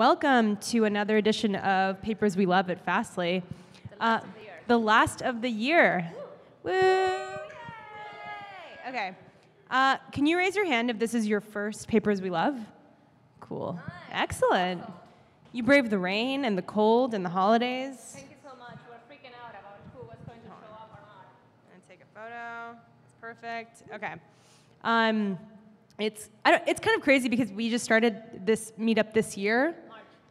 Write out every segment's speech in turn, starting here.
Welcome to another edition of Papers We Love at Fastly. Uh, the last of the year. Woo! Yay! Okay. Uh, can you raise your hand if this is your first Papers We Love? Cool. Excellent. You braved the rain and the cold and the holidays. Thank you so much. We're freaking out about who was going to show up or not. And take a photo. It's perfect. Okay. Um, it's I don't, it's kind of crazy because we just started this meetup this year.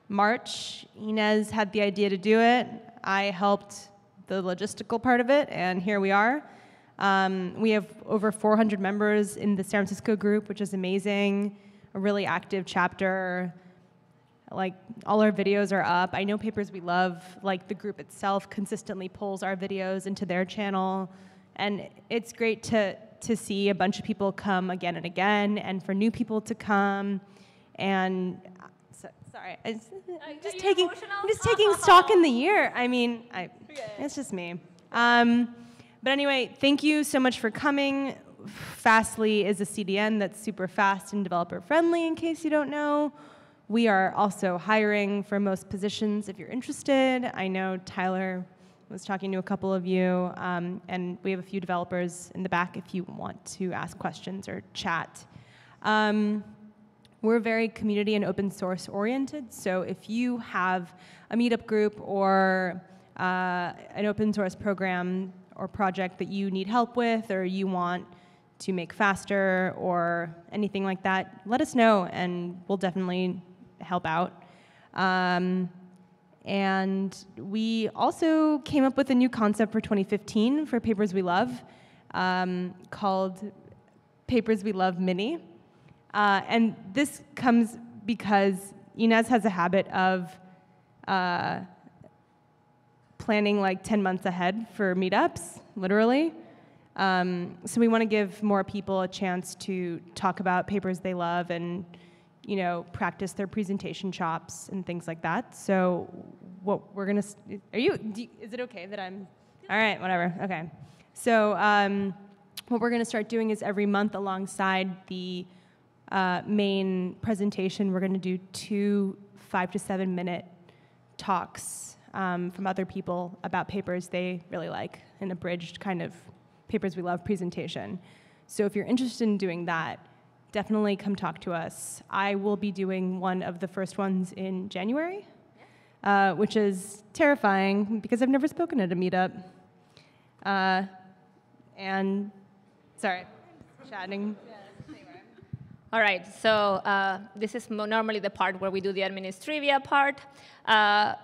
March. Inez had the idea to do it. I helped the logistical part of it, and here we are. Um, we have over 400 members in the San Francisco group, which is amazing. A really active chapter. Like all our videos are up. I know Papers We Love, like the group itself, consistently pulls our videos into their channel, and it's great to to see a bunch of people come again and again, and for new people to come. And sorry, just, I'm just taking emotional? I'm just taking stock in the year. I mean, I, it's just me. Um, but anyway, thank you so much for coming. Fastly is a CDN that's super fast and developer friendly, in case you don't know. We are also hiring for most positions if you're interested. I know Tyler was talking to a couple of you, um, and we have a few developers in the back if you want to ask questions or chat. Um, we're very community and open source oriented, so if you have a meetup group or uh, an open source program or project that you need help with or you want to make faster or anything like that, let us know and we'll definitely help out. Um, and we also came up with a new concept for 2015 for Papers We Love um, called Papers We Love Mini. Uh, and this comes because Inez has a habit of uh, planning like 10 months ahead for meetups, literally. Um, so we want to give more people a chance to talk about papers they love and, you know, practice their presentation chops and things like that. So what we're gonna, are you, is it okay that I'm, all right, whatever, okay. So um, what we're gonna start doing is every month alongside the uh, main presentation, we're gonna do two five to seven minute talks um, from other people about papers they really like, an abridged kind of papers we love presentation. So if you're interested in doing that, definitely come talk to us. I will be doing one of the first ones in January, uh, which is terrifying because I've never spoken at a meetup. Uh, and sorry, chatting. All right, so uh, this is normally the part where we do the administrivia part. Uh,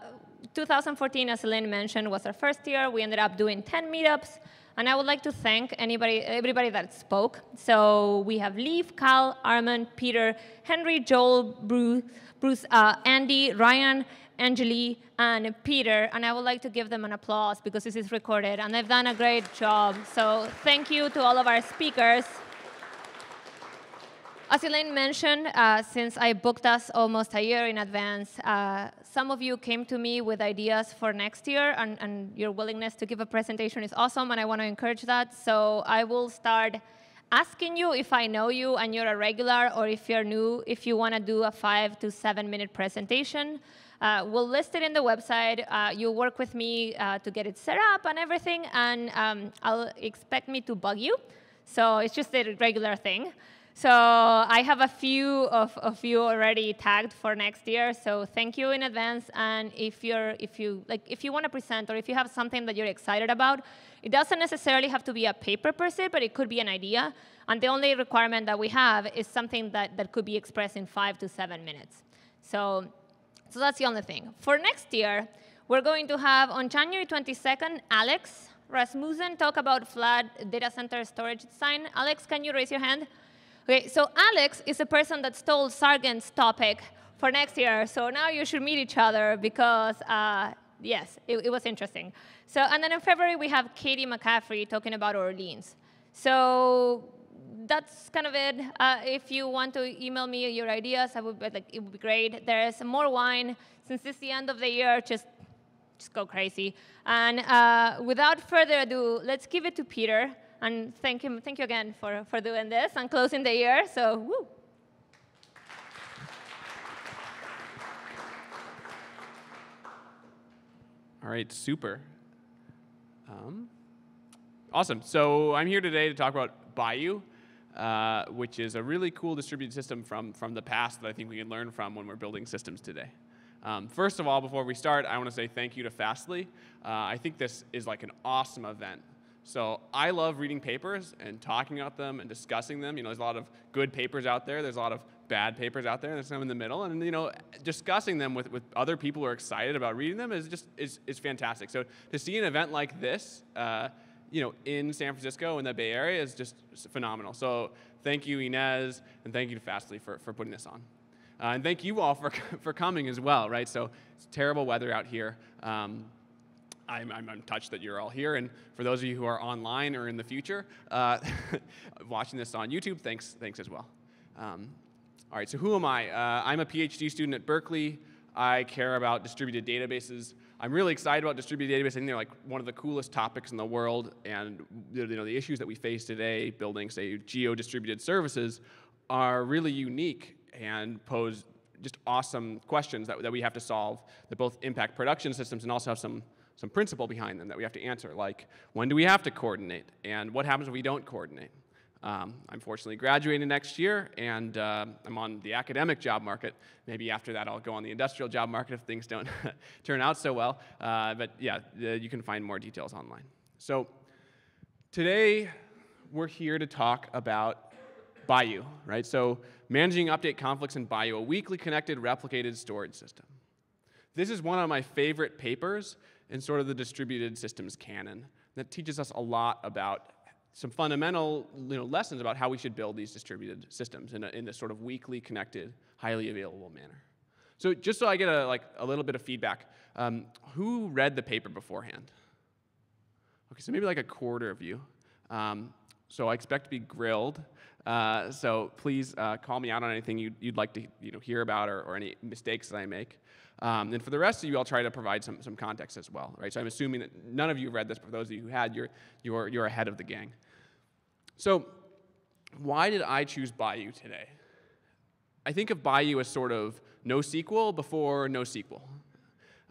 2014, as Elaine mentioned, was our first year. We ended up doing 10 meetups. And I would like to thank anybody, everybody that spoke. So we have Leaf, Cal, Armand, Peter, Henry, Joel, Bruce, Bruce uh, Andy, Ryan, Angeli, and Peter. And I would like to give them an applause because this is recorded. And they've done a great job. So thank you to all of our speakers. As Elaine mentioned, uh, since I booked us almost a year in advance, uh, some of you came to me with ideas for next year, and, and your willingness to give a presentation is awesome, and I want to encourage that. So I will start asking you if I know you and you're a regular, or if you're new, if you want to do a five to seven minute presentation. Uh, we'll list it in the website. Uh, you'll work with me uh, to get it set up and everything, and um, I'll expect me to bug you. So it's just a regular thing. So I have a few of, of you already tagged for next year. So thank you in advance. And if you're if you like if you want to present or if you have something that you're excited about, it doesn't necessarily have to be a paper per se, but it could be an idea. And the only requirement that we have is something that, that could be expressed in five to seven minutes. So so that's the only thing. For next year, we're going to have on January 22nd, Alex Rasmussen talk about flat data center storage design. Alex, can you raise your hand? Okay, so Alex is the person that stole Sargent's topic for next year. So now you should meet each other because, uh, yes, it, it, was interesting. So, and then in February we have Caitie McCaffrey talking about Orleans. So that's kind of it. Uh, if you want to email me your ideas, I would like it would be great. There's more wine since it's the end of the year. Just just go crazy. And uh, without further ado, let's give it to Peter. And thank him, thank you again for, for doing this and closing the year. So, woo. All right, super. Um, awesome. So I'm here today to talk about Bayou, uh, which is a really cool distributed system from, from the past that I think we can learn from when we're building systems today. Um, first of all, before we start, I want to say thank you to Fastly. Uh, I think this is like an awesome event. So I love reading papers and talking about them and discussing them. You know, there's a lot of good papers out there. There's a lot of bad papers out there. There's some in the middle, and you know, discussing them with, with other people who are excited about reading them is just is, is fantastic. So to see an event like this, uh, you know, in San Francisco in the Bay Area is just phenomenal. So thank you, Inez, and thank you to Fastly for, for putting this on. Uh, and thank you all for, for coming as well, right? So it's terrible weather out here. Um, I'm, I'm, I'm, touched that you're all here. And for those of you who are online or in the future uh, watching this on YouTube, thanks, thanks as well. Um, all right, so who am I? Uh, I'm a PhD student at Berkeley. I care about distributed databases. I'm really excited about distributed databases. I think they're like one of the coolest topics in the world. And you know, the issues that we face today, building, say, geo-distributed services, are really unique and pose just awesome questions that, that we have to solve that both impact production systems and also have some, some principle behind them that we have to answer, like when do we have to coordinate and what happens if we don't coordinate? Um, I'm fortunately graduating next year, and uh, I'm on the academic job market. Maybe after that, I'll go on the industrial job market if things don't turn out so well. Uh, but yeah, uh, you can find more details online. So today, we're here to talk about Bayou, right? So managing update conflicts in Bayou, a weakly connected replicated storage system. This is one of my favorite papers in sort of the distributed systems canon that teaches us a lot about some fundamental you know, lessons about how we should build these distributed systems in, a, in this sort of weakly connected, highly available manner. So just so I get a, like, a little bit of feedback, um, who read the paper beforehand? Okay, so maybe like a quarter of you. Um, so I expect to be grilled. Uh, so please uh, call me out on anything you'd, you'd like to you know, hear about or, or any mistakes that I make. Um, and for the rest of you, I'll try to provide some, some context as well, right? So I'm assuming that none of you read this, but for those of you who had, you're, you're, you're ahead of the gang. So why did I choose Bayou today? I think of Bayou as sort of NoSQL before NoSQL.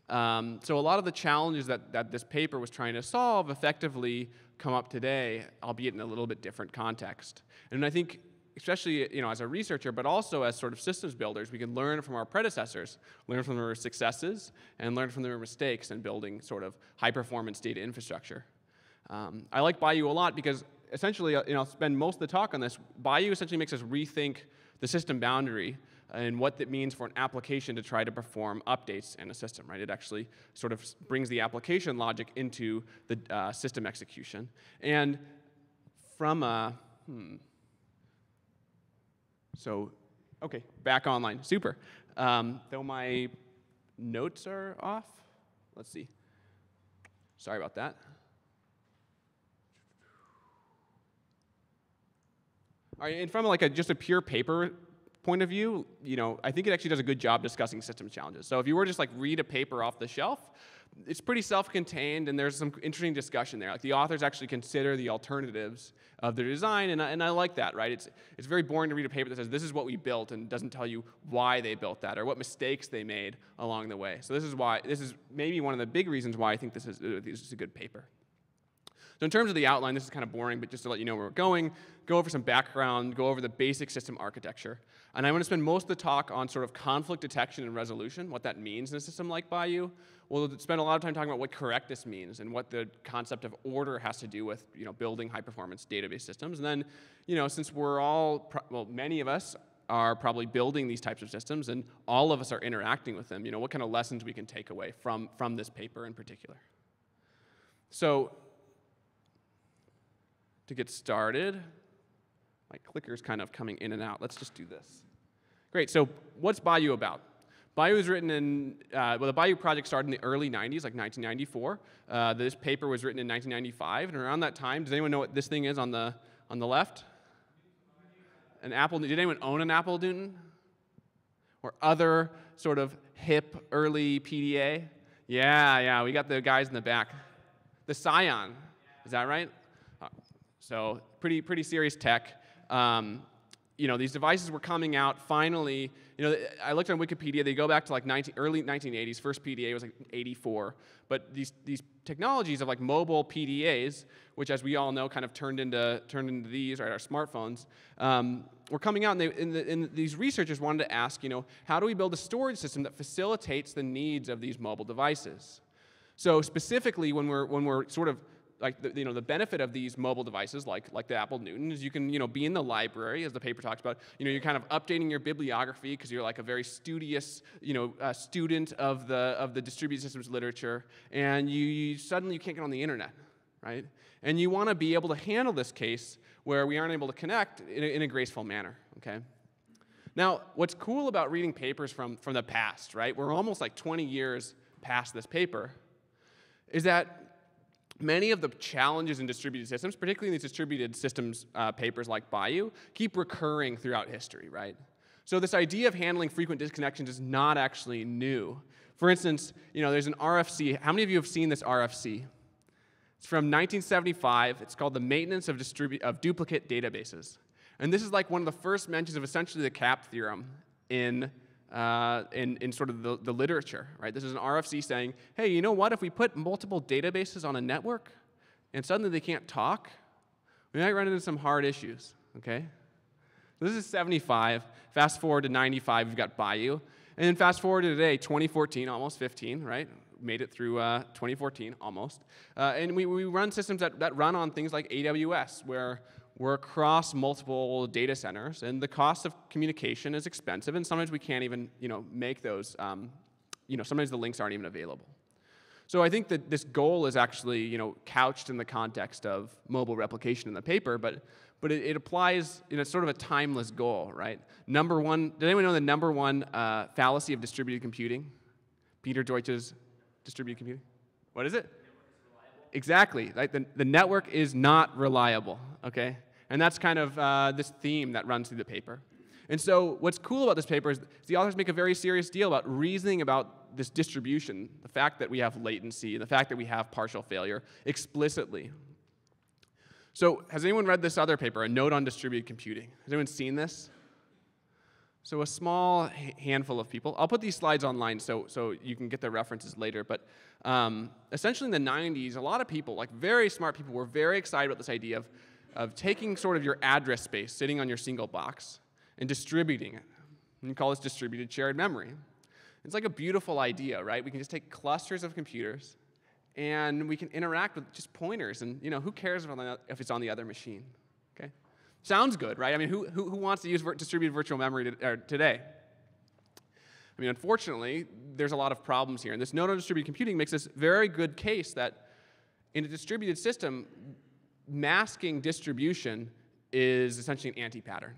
Um, so a lot of the challenges that, that this paper was trying to solve effectively come up today, albeit in a little bit different context. And I think especially you know, as a researcher, but also as sort of systems builders, we can learn from our predecessors, learn from their successes, and learn from their mistakes in building sort of high-performance data infrastructure. Um, I like Bayou a lot because essentially, uh, you know, I'll spend most of the talk on this. Bayou essentially makes us rethink the system boundary and what that means for an application to try to perform updates in a system, right? It actually sort of brings the application logic into the uh, system execution. And from a, hmm, so, okay, back online. Super. Um, though my notes are off. Let's see. Sorry about that. All right, and from like a, just a pure paper point of view, you know, I think it actually does a good job discussing systems challenges. So if you were just like read a paper off the shelf, it's pretty self-contained and there's some interesting discussion there. Like the authors actually consider the alternatives of their design and I, and I like that, right? It's, it's very boring to read a paper that says this is what we built and doesn't tell you why they built that or what mistakes they made along the way. So this is why, this is maybe one of the big reasons why I think this is, this is a good paper. So in terms of the outline, this is kind of boring, but just to let you know where we're going, go over some background, go over the basic system architecture. And I want to spend most of the talk on sort of conflict detection and resolution, what that means in a system like Bayou. We'll spend a lot of time talking about what correctness means and what the concept of order has to do with you know, building high-performance database systems. And then, you know, since we're all, well, many of us are probably building these types of systems and all of us are interacting with them, you know, what kind of lessons we can take away from, from this paper in particular. So to get started, my clicker's kind of coming in and out. Let's just do this. Great, so what's Bayou about? Bayou was written in, uh, well, the Bayou project started in the early 90s, like 1994. Uh, this paper was written in 1995, and around that time, does anyone know what this thing is on the, on the left? An Apple, did anyone own an Apple Newton? Or other sort of hip early PDA? Yeah, yeah, we got the guys in the back. The Psion, is that right? So pretty, pretty serious tech. Um, you know, these devices were coming out finally. You know, I looked on Wikipedia, they go back to like 19, early 1980s. First PDA was like 84. But these, these technologies of like mobile PDAs, which as we all know kind of turned into, turned into these, right, our smartphones, um, were coming out. And, they, and, the, and these researchers wanted to ask, you know, how do we build a storage system that facilitates the needs of these mobile devices? So specifically, when we're, when we're sort of like the, you know the benefit of these mobile devices like like the Apple Newton is you can you know be in the library as the paper talks about you know you're kind of updating your bibliography because you're like a very studious you know uh, student of the of the distributed systems literature and you, you suddenly you can't get on the internet right? And you want to be able to handle this case where we aren't able to connect in a, in a graceful manner okay? Now what's cool about reading papers from from the past right? We're almost like 20 years past this paper is that many of the challenges in distributed systems, particularly in these distributed systems uh, papers like Bayou, keep recurring throughout history, right? So this idea of handling frequent disconnections is not actually new. For instance, you know, there's an RFC. How many of you have seen this RFC? It's from 1975. It's called the Maintenance of, Distribu- of Duplicate Databases. And this is like one of the first mentions of essentially the CAP theorem in uh, in, in sort of the, the literature, right? This is an RFC saying, hey, you know what? If we put multiple databases on a network and suddenly they can't talk, we might run into some hard issues, okay? This is 75. Fast forward to 95, we've got Bayou. And then fast forward to today, 2014, almost 15, right? Made it through uh, 2014, almost. Uh, and we, we run systems that, that run on things like AWS, where we're across multiple data centers, and the cost of communication is expensive, and sometimes we can't even you know, make those, um, you know, sometimes the links aren't even available. So I think that this goal is actually you know, couched in the context of mobile replication in the paper, but, but it, it applies in a sort of a timeless goal, right? Number one, did anyone know the number one uh, fallacy of distributed computing? Peter Deutsch's distributed computing? What is it? Exactly. Right? The, the network is not reliable, okay? And that's kind of uh, this theme that runs through the paper. And so, what's cool about this paper is the authors make a very serious deal about reasoning about this distribution, the fact that we have latency, the fact that we have partial failure explicitly. So, has anyone read this other paper, A Note on Distributed Computing? Has anyone seen this? So, a small handful of people. I'll put these slides online so, so you can get the references later. But um, essentially, in the 90s, a lot of people, like very smart people, were very excited about this idea of of taking sort of your address space sitting on your single box and distributing it. And you call this distributed shared memory. It's like a beautiful idea, right? We can just take clusters of computers and we can interact with just pointers and you know who cares if it's on the other machine okay sounds good right i mean who, who, who wants to use distributed virtual memory to, today i mean unfortunately there's a lot of problems here and this on distributed computing makes this very good case that in a distributed system masking distribution is essentially an anti-pattern.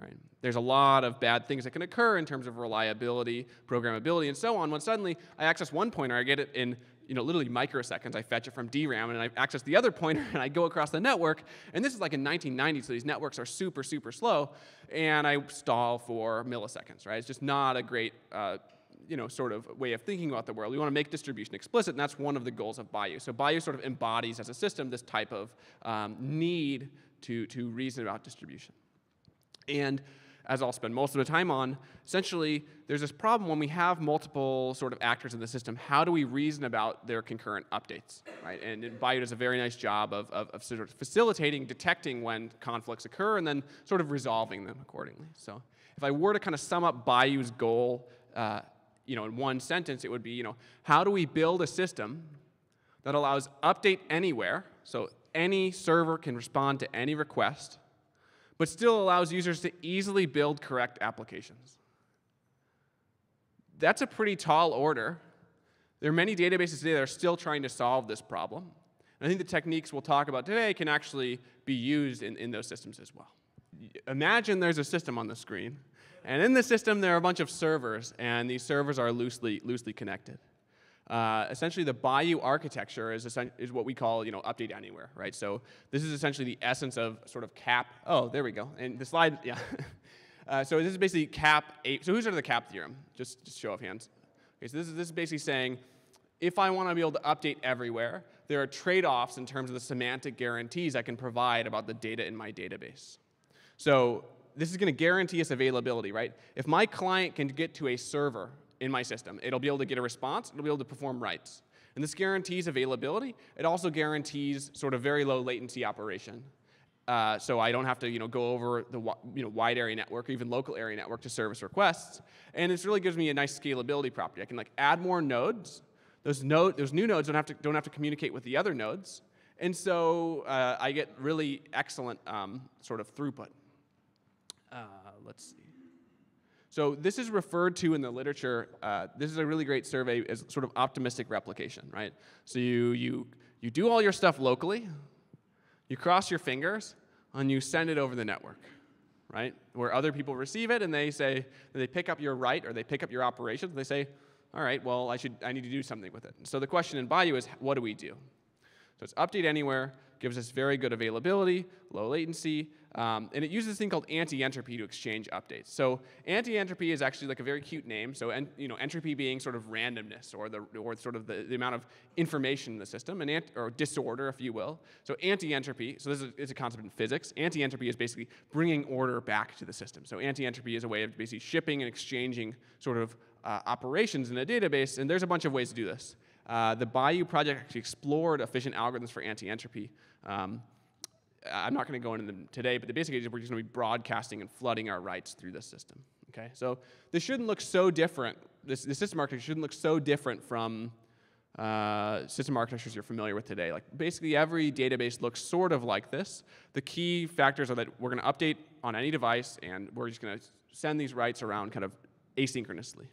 Right? There's a lot of bad things that can occur in terms of reliability, programmability, and so on. When suddenly I access one pointer, I get it in you know, literally microseconds. I fetch it from DRAM and I access the other pointer and I go across the network. And this is like in 1990, so these networks are super, super slow. And I stall for milliseconds, right? It's just not a great uh, you know, sort of way of thinking about the world. We want to make distribution explicit, and that's one of the goals of Bayou. So Bayou sort of embodies as a system this type of um, need to, to reason about distribution. And as I'll spend most of the time on, essentially, there's this problem when we have multiple sort of actors in the system. How do we reason about their concurrent updates, right? And Bayou does a very nice job of, of, of, sort of facilitating, detecting when conflicts occur, and then sort of resolving them accordingly. So if I were to kind of sum up Bayou's goal uh, you know, in one sentence, it would be, you know, how do we build a system that allows update anywhere, so any server can respond to any request, but still allows users to easily build correct applications? That's a pretty tall order. There are many databases today that are still trying to solve this problem. And I think the techniques we'll talk about today can actually be used in, in those systems as well. Imagine there's a system on the screen and in the system, there are a bunch of servers, and these servers are loosely, loosely connected. Uh, essentially, the Bayou architecture is, is what we call, you know, update anywhere, right? So this is essentially the essence of sort of cap. Oh, there we go. And the slide, yeah. uh, so this is basically cap eight. So who's under the cap theorem? Just, just show of hands. Okay, so this is, this is basically saying, if I want to be able to update everywhere, there are trade-offs in terms of the semantic guarantees I can provide about the data in my database. So this is going to guarantee us availability, right? If my client can get to a server in my system, it'll be able to get a response, it'll be able to perform writes. And this guarantees availability. It also guarantees sort of very low latency operation. Uh, so I don't have to you know, go over the you know, wide area network or even local area network to service requests. And this really gives me a nice scalability property. I can like add more nodes. Those, node, those new nodes don't have, to, don't have to communicate with the other nodes. And so uh, I get really excellent um, sort of throughput. Uh, let's see. So this is referred to in the literature. Uh, this is a really great survey as sort of optimistic replication, right? So you, you, you do all your stuff locally, you cross your fingers, and you send it over the network, right? Where other people receive it and they say, they pick up your write or they pick up your operations, and they say, all right, well, I, should, I need to do something with it. So the question in Bayou is, what do we do? So it's update anywhere, gives us very good availability, low latency, um, and it uses this thing called anti-entropy to exchange updates. So anti-entropy is actually like a very cute name. So en you know, entropy being sort of randomness or the or sort of the, the amount of information in the system, and or disorder, if you will. So anti-entropy. So this is, is a concept in physics. Anti-entropy is basically bringing order back to the system. So anti-entropy is a way of basically shipping and exchanging sort of uh, operations in a database, and there's a bunch of ways to do this. Uh, the Bayou project actually explored efficient algorithms for anti-entropy. Um, I'm not going to go into them today, but the basic idea is we're just going to be broadcasting and flooding our writes through this system. Okay, so this shouldn't look so different. This, system architecture shouldn't look so different from uh, system architectures you're familiar with today. Like basically every database looks sort of like this. The key factors are that we're going to update on any device, and we're just going to send these writes around kind of asynchronously.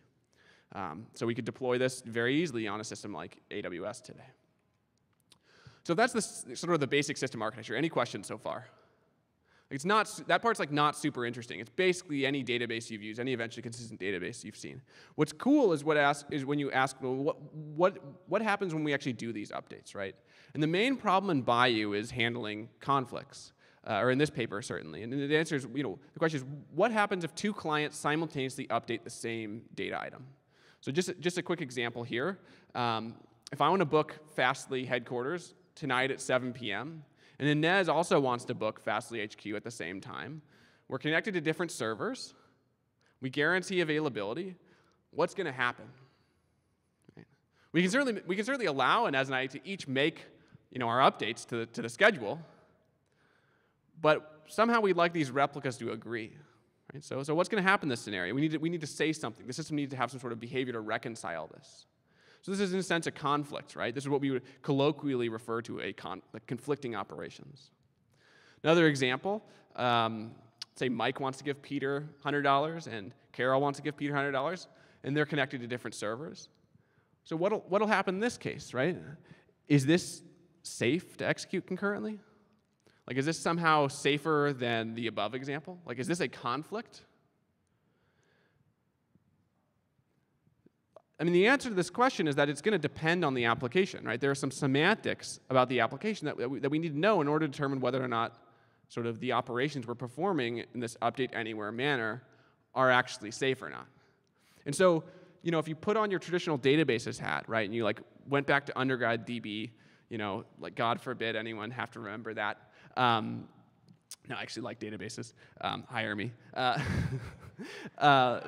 Um, so we could deploy this very easily on a system like AWS today. So that's the, sort of the basic system architecture. Any questions so far? It's not, that part's like not super interesting. It's basically any database you've used, any eventually consistent database you've seen. What's cool is what ask, is when you ask, well, what, what, what happens when we actually do these updates, right? And the main problem in Bayou is handling conflicts, uh, or in this paper certainly. And the answer is, you know, the question is, what happens if two clients simultaneously update the same data item? So just, just a quick example here. Um, if I want to book Fastly headquarters, tonight at 7 p.m. And Inez also wants to book Fastly HQ at the same time. We're connected to different servers. We guarantee availability. What's going to happen? We, can certainly, we can certainly allow Inez and I to each make you know, our updates to the, to the schedule, but somehow we'd like these replicas to agree. Right? So, so what's going to happen in this scenario? We need, to, we need to say something. The system needs to have some sort of behavior to reconcile this. So this is, in a sense, a conflict, right? This is what we would colloquially refer to a con like conflicting operations. Another example, um, say Mike wants to give Peter $100 and Carol wants to give Peter $100, and they're connected to different servers. So what'll, what'll happen in this case, right? Is this safe to execute concurrently? Like, is this somehow safer than the above example? Like, is this a conflict? I mean, the answer to this question is that it's going to depend on the application, right? There are some semantics about the application that, we, that we need to know in order to determine whether or not sort of the operations we're performing in this update anywhere manner are actually safe or not. And so, you know, if you put on your traditional databases hat, right, and you like went back to undergrad DB, you know, like God forbid anyone have to remember that. Um, no, I actually like databases. Um, hire me. Uh, uh,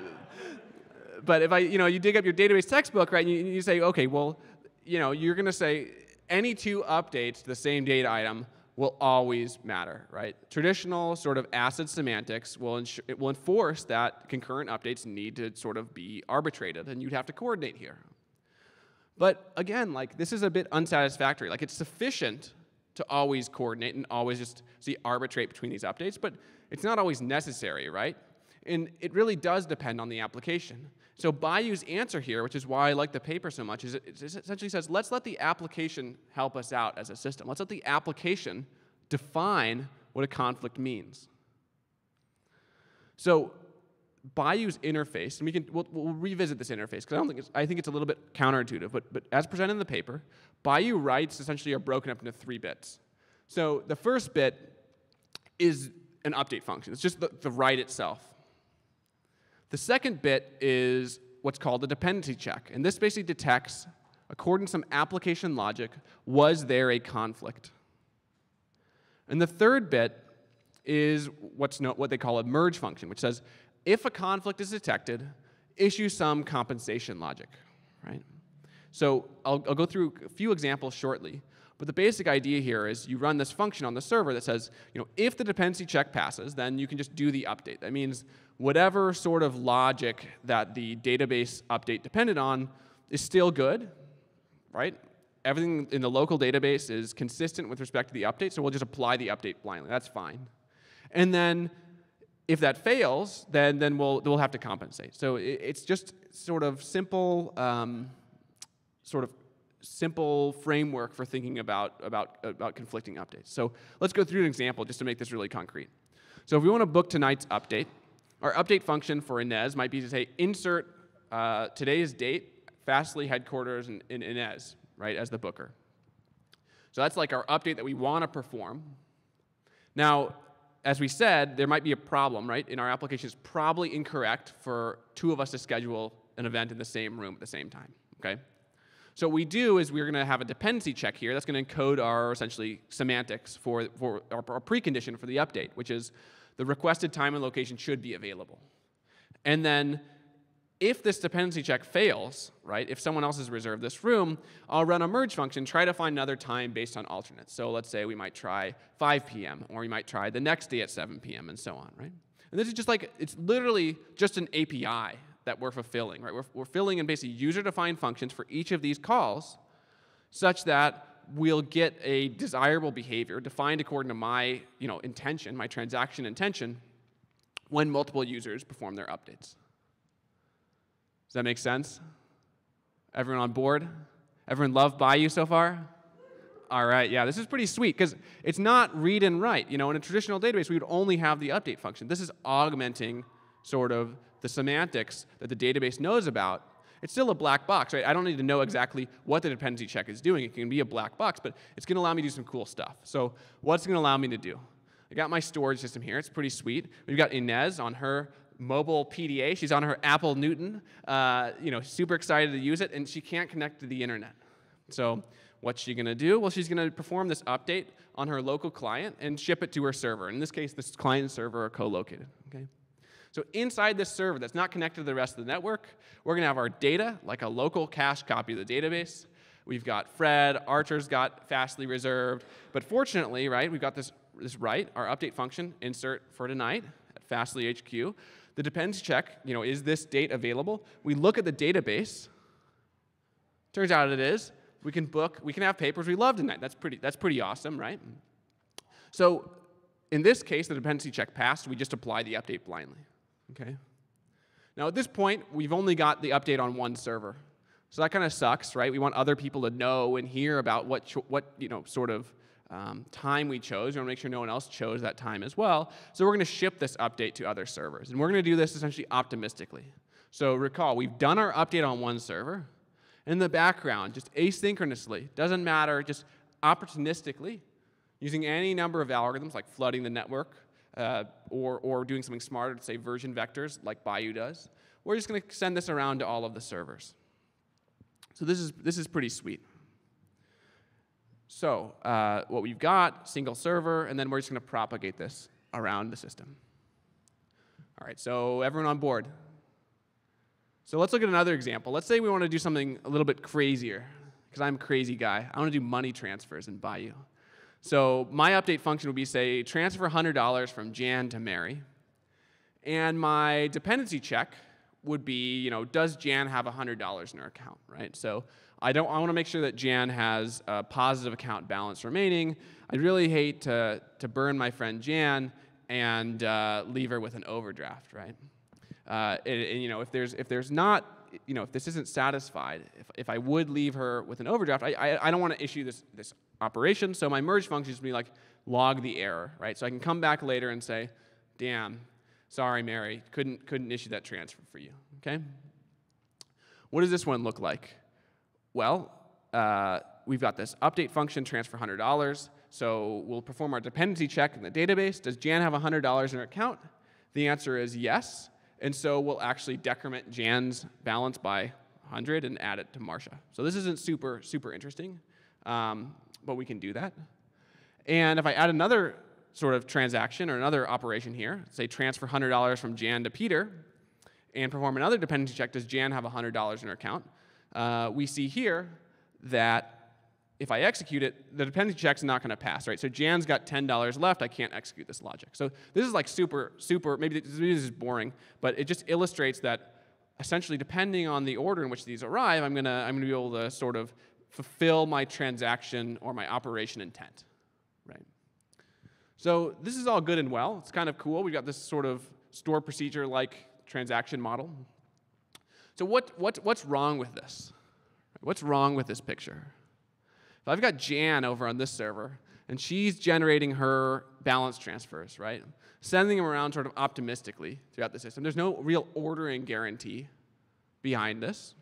but if I, you know, you dig up your database textbook, right, and you, you say, okay, well, you know, you're going to say any two updates to the same data item will always matter, right? Traditional sort of ACID semantics will, it will enforce that concurrent updates need to sort of be arbitrated, and you'd have to coordinate here. But again, like this is a bit unsatisfactory. Like it's sufficient to always coordinate and always just see arbitrate between these updates, but it's not always necessary, right? And it really does depend on the application. So Bayou's answer here, which is why I like the paper so much, is it essentially says, let's let the application help us out as a system. Let's let the application define what a conflict means. So Bayou's interface, and we can we'll, we'll revisit this interface because I don't think it's, I think it's a little bit counterintuitive, but but as presented in the paper, Bayou writes essentially are broken up into three bits. So the first bit is an update function. It's just the, the write itself. The second bit is what's called a dependency check. And this basically detects, according to some application logic, was there a conflict? And the third bit is what's no, what they call a merge function, which says if a conflict is detected, issue some compensation logic, right? So I'll, I'll go through a few examples shortly. But the basic idea here is you run this function on the server that says, you know, if the dependency check passes, then you can just do the update. That means whatever sort of logic that the database update depended on is still good, right? Everything in the local database is consistent with respect to the update, so we'll just apply the update blindly. That's fine. And then if that fails, then, then we'll, we'll have to compensate. So it, it's just sort of simple, um, sort of simple framework for thinking about, about, about conflicting updates. So let's go through an example just to make this really concrete. So if we want to book tonight's update, our update function for Inez might be to say insert uh, today's date, Fastly headquarters in, in Inez, right, as the booker. So that's like our update that we want to perform. Now, as we said, there might be a problem, right? In our application, it's probably incorrect for two of us to schedule an event in the same room at the same time, okay? So what we do is we're going to have a dependency check here that's going to encode our essentially semantics for, for our, our precondition for the update, which is the requested time and location should be available. And then if this dependency check fails, right, if someone else has reserved this room, I'll run a merge function, try to find another time based on alternates. So let's say we might try 5 p.m., or we might try the next day at 7 p.m., and so on, right? And this is just like, it's literally just an API that we're fulfilling, right? We're, we're filling in basically user-defined functions for each of these calls such that we'll get a desirable behavior defined according to my you know, intention, my transaction intention, when multiple users perform their updates. Does that make sense? Everyone on board? Everyone loved Bayou so far? All right, yeah, this is pretty sweet because it's not read and write. You know, in a traditional database, we would only have the update function. This is augmenting sort of the semantics that the database knows about, it's still a black box, right? I don't need to know exactly what the dependency check is doing. It can be a black box, but it's going to allow me to do some cool stuff. So what's it going to allow me to do? I got my storage system here. It's pretty sweet. We've got Inez on her mobile PDA. She's on her Apple Newton. Uh, you know, super excited to use it, and she can't connect to the internet. So what's she going to do? Well, she's going to perform this update on her local client and ship it to her server. In this case, this client and server are co-located. Okay. So inside this server that's not connected to the rest of the network, we're going to have our data, like a local cache copy of the database. We've got Fred, Archer's got Fastly reserved. But fortunately, right, we've got this, this write, our update function, insert for tonight at Fastly HQ. The dependency check, you know, is this date available? We look at the database. Turns out it is. We can book, we can have papers we love tonight. That's pretty, that's pretty awesome, right? So in this case, the dependency check passed. We just apply the update blindly. Okay? Now at this point, we've only got the update on one server. So that kind of sucks, right? We want other people to know and hear about what, what you know, sort of um, time we chose. We want to make sure no one else chose that time as well. So we're going to ship this update to other servers. And we're going to do this essentially optimistically. So recall, we've done our update on one server. In the background, just asynchronously, doesn't matter, just opportunistically, using any number of algorithms like flooding the network, uh, or, or doing something smarter to say version vectors like Bayou does. We're just going to send this around to all of the servers. So this is, this is pretty sweet. So uh, what we've got, single server, and then we're just going to propagate this around the system. All right, so everyone on board? So let's look at another example. Let's say we want to do something a little bit crazier, because I'm a crazy guy. I want to do money transfers in Bayou. So my update function would be say transfer $100 from Jan to Mary. And my dependency check would be, you know, does Jan have $100 in her account, right? So I don't I want to make sure that Jan has a positive account balance remaining. I'd really hate to, to burn my friend Jan and uh, leave her with an overdraft, right? Uh, and, and, you know, if there's if there's not, you know, if this isn't satisfied, if, if I would leave her with an overdraft, I, I, I don't want to issue this, this operation. So my merge function is going to be like log the error, right? So I can come back later and say, damn, sorry, Mary, couldn't, couldn't issue that transfer for you, okay? What does this one look like? Well, uh, we've got this update function, transfer $100. So we'll perform our dependency check in the database. Does Jan have $100 in her account? The answer is yes. And so we'll actually decrement Jan's balance by 100 and add it to Marcia. So this isn't super, super interesting. Um, but we can do that. And if I add another sort of transaction or another operation here, say transfer $100 from Jan to Peter, and perform another dependency check, does Jan have $100 in her account? Uh, we see here that if I execute it, the dependency check's not going to pass, right? So Jan's got $10 left. I can't execute this logic. So this is like super, super, maybe this is boring, but it just illustrates that essentially depending on the order in which these arrive, I'm going to I'm gonna be able to sort of fulfill my transaction or my operation intent, right? So this is all good and well. It's kind of cool. We've got this sort of store procedure-like transaction model. So what, what, what's wrong with this? What's wrong with this picture? If I've got Jan over on this server, and she's generating her balance transfers, right? Sending them around sort of optimistically throughout the system. There's no real ordering guarantee behind this.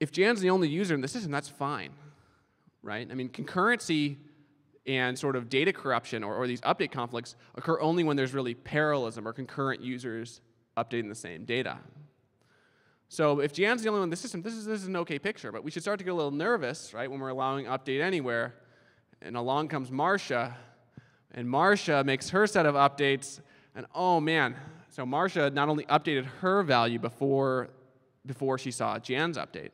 If Jan's the only user in the system, that's fine, right? I mean, concurrency and sort of data corruption or, or these update conflicts occur only when there's really parallelism or concurrent users updating the same data. So if Jan's the only one in the system, this is, this is an okay picture, but we should start to get a little nervous, right, when we're allowing update anywhere. And along comes Marcia, and Marcia makes her set of updates, and oh man, so Marcia not only updated her value before, before she saw Jan's update,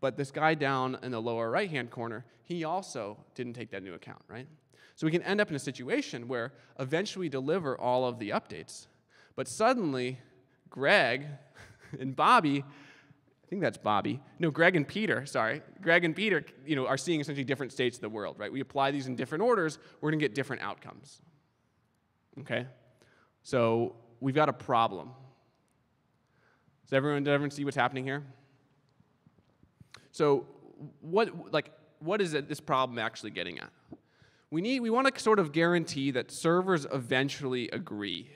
but this guy down in the lower right-hand corner, he also didn't take that into account, right? So we can end up in a situation where eventually we deliver all of the updates, but suddenly Greg and Bobby, I think that's Bobby. No, Greg and Peter, sorry. Greg and Peter, you know, are seeing essentially different states of the world, right? We apply these in different orders, we're going to get different outcomes. Okay? So we've got a problem. Does everyone, does everyone see what's happening here? So what, like, what is this problem actually getting at? We, need, we want to sort of guarantee that servers eventually agree,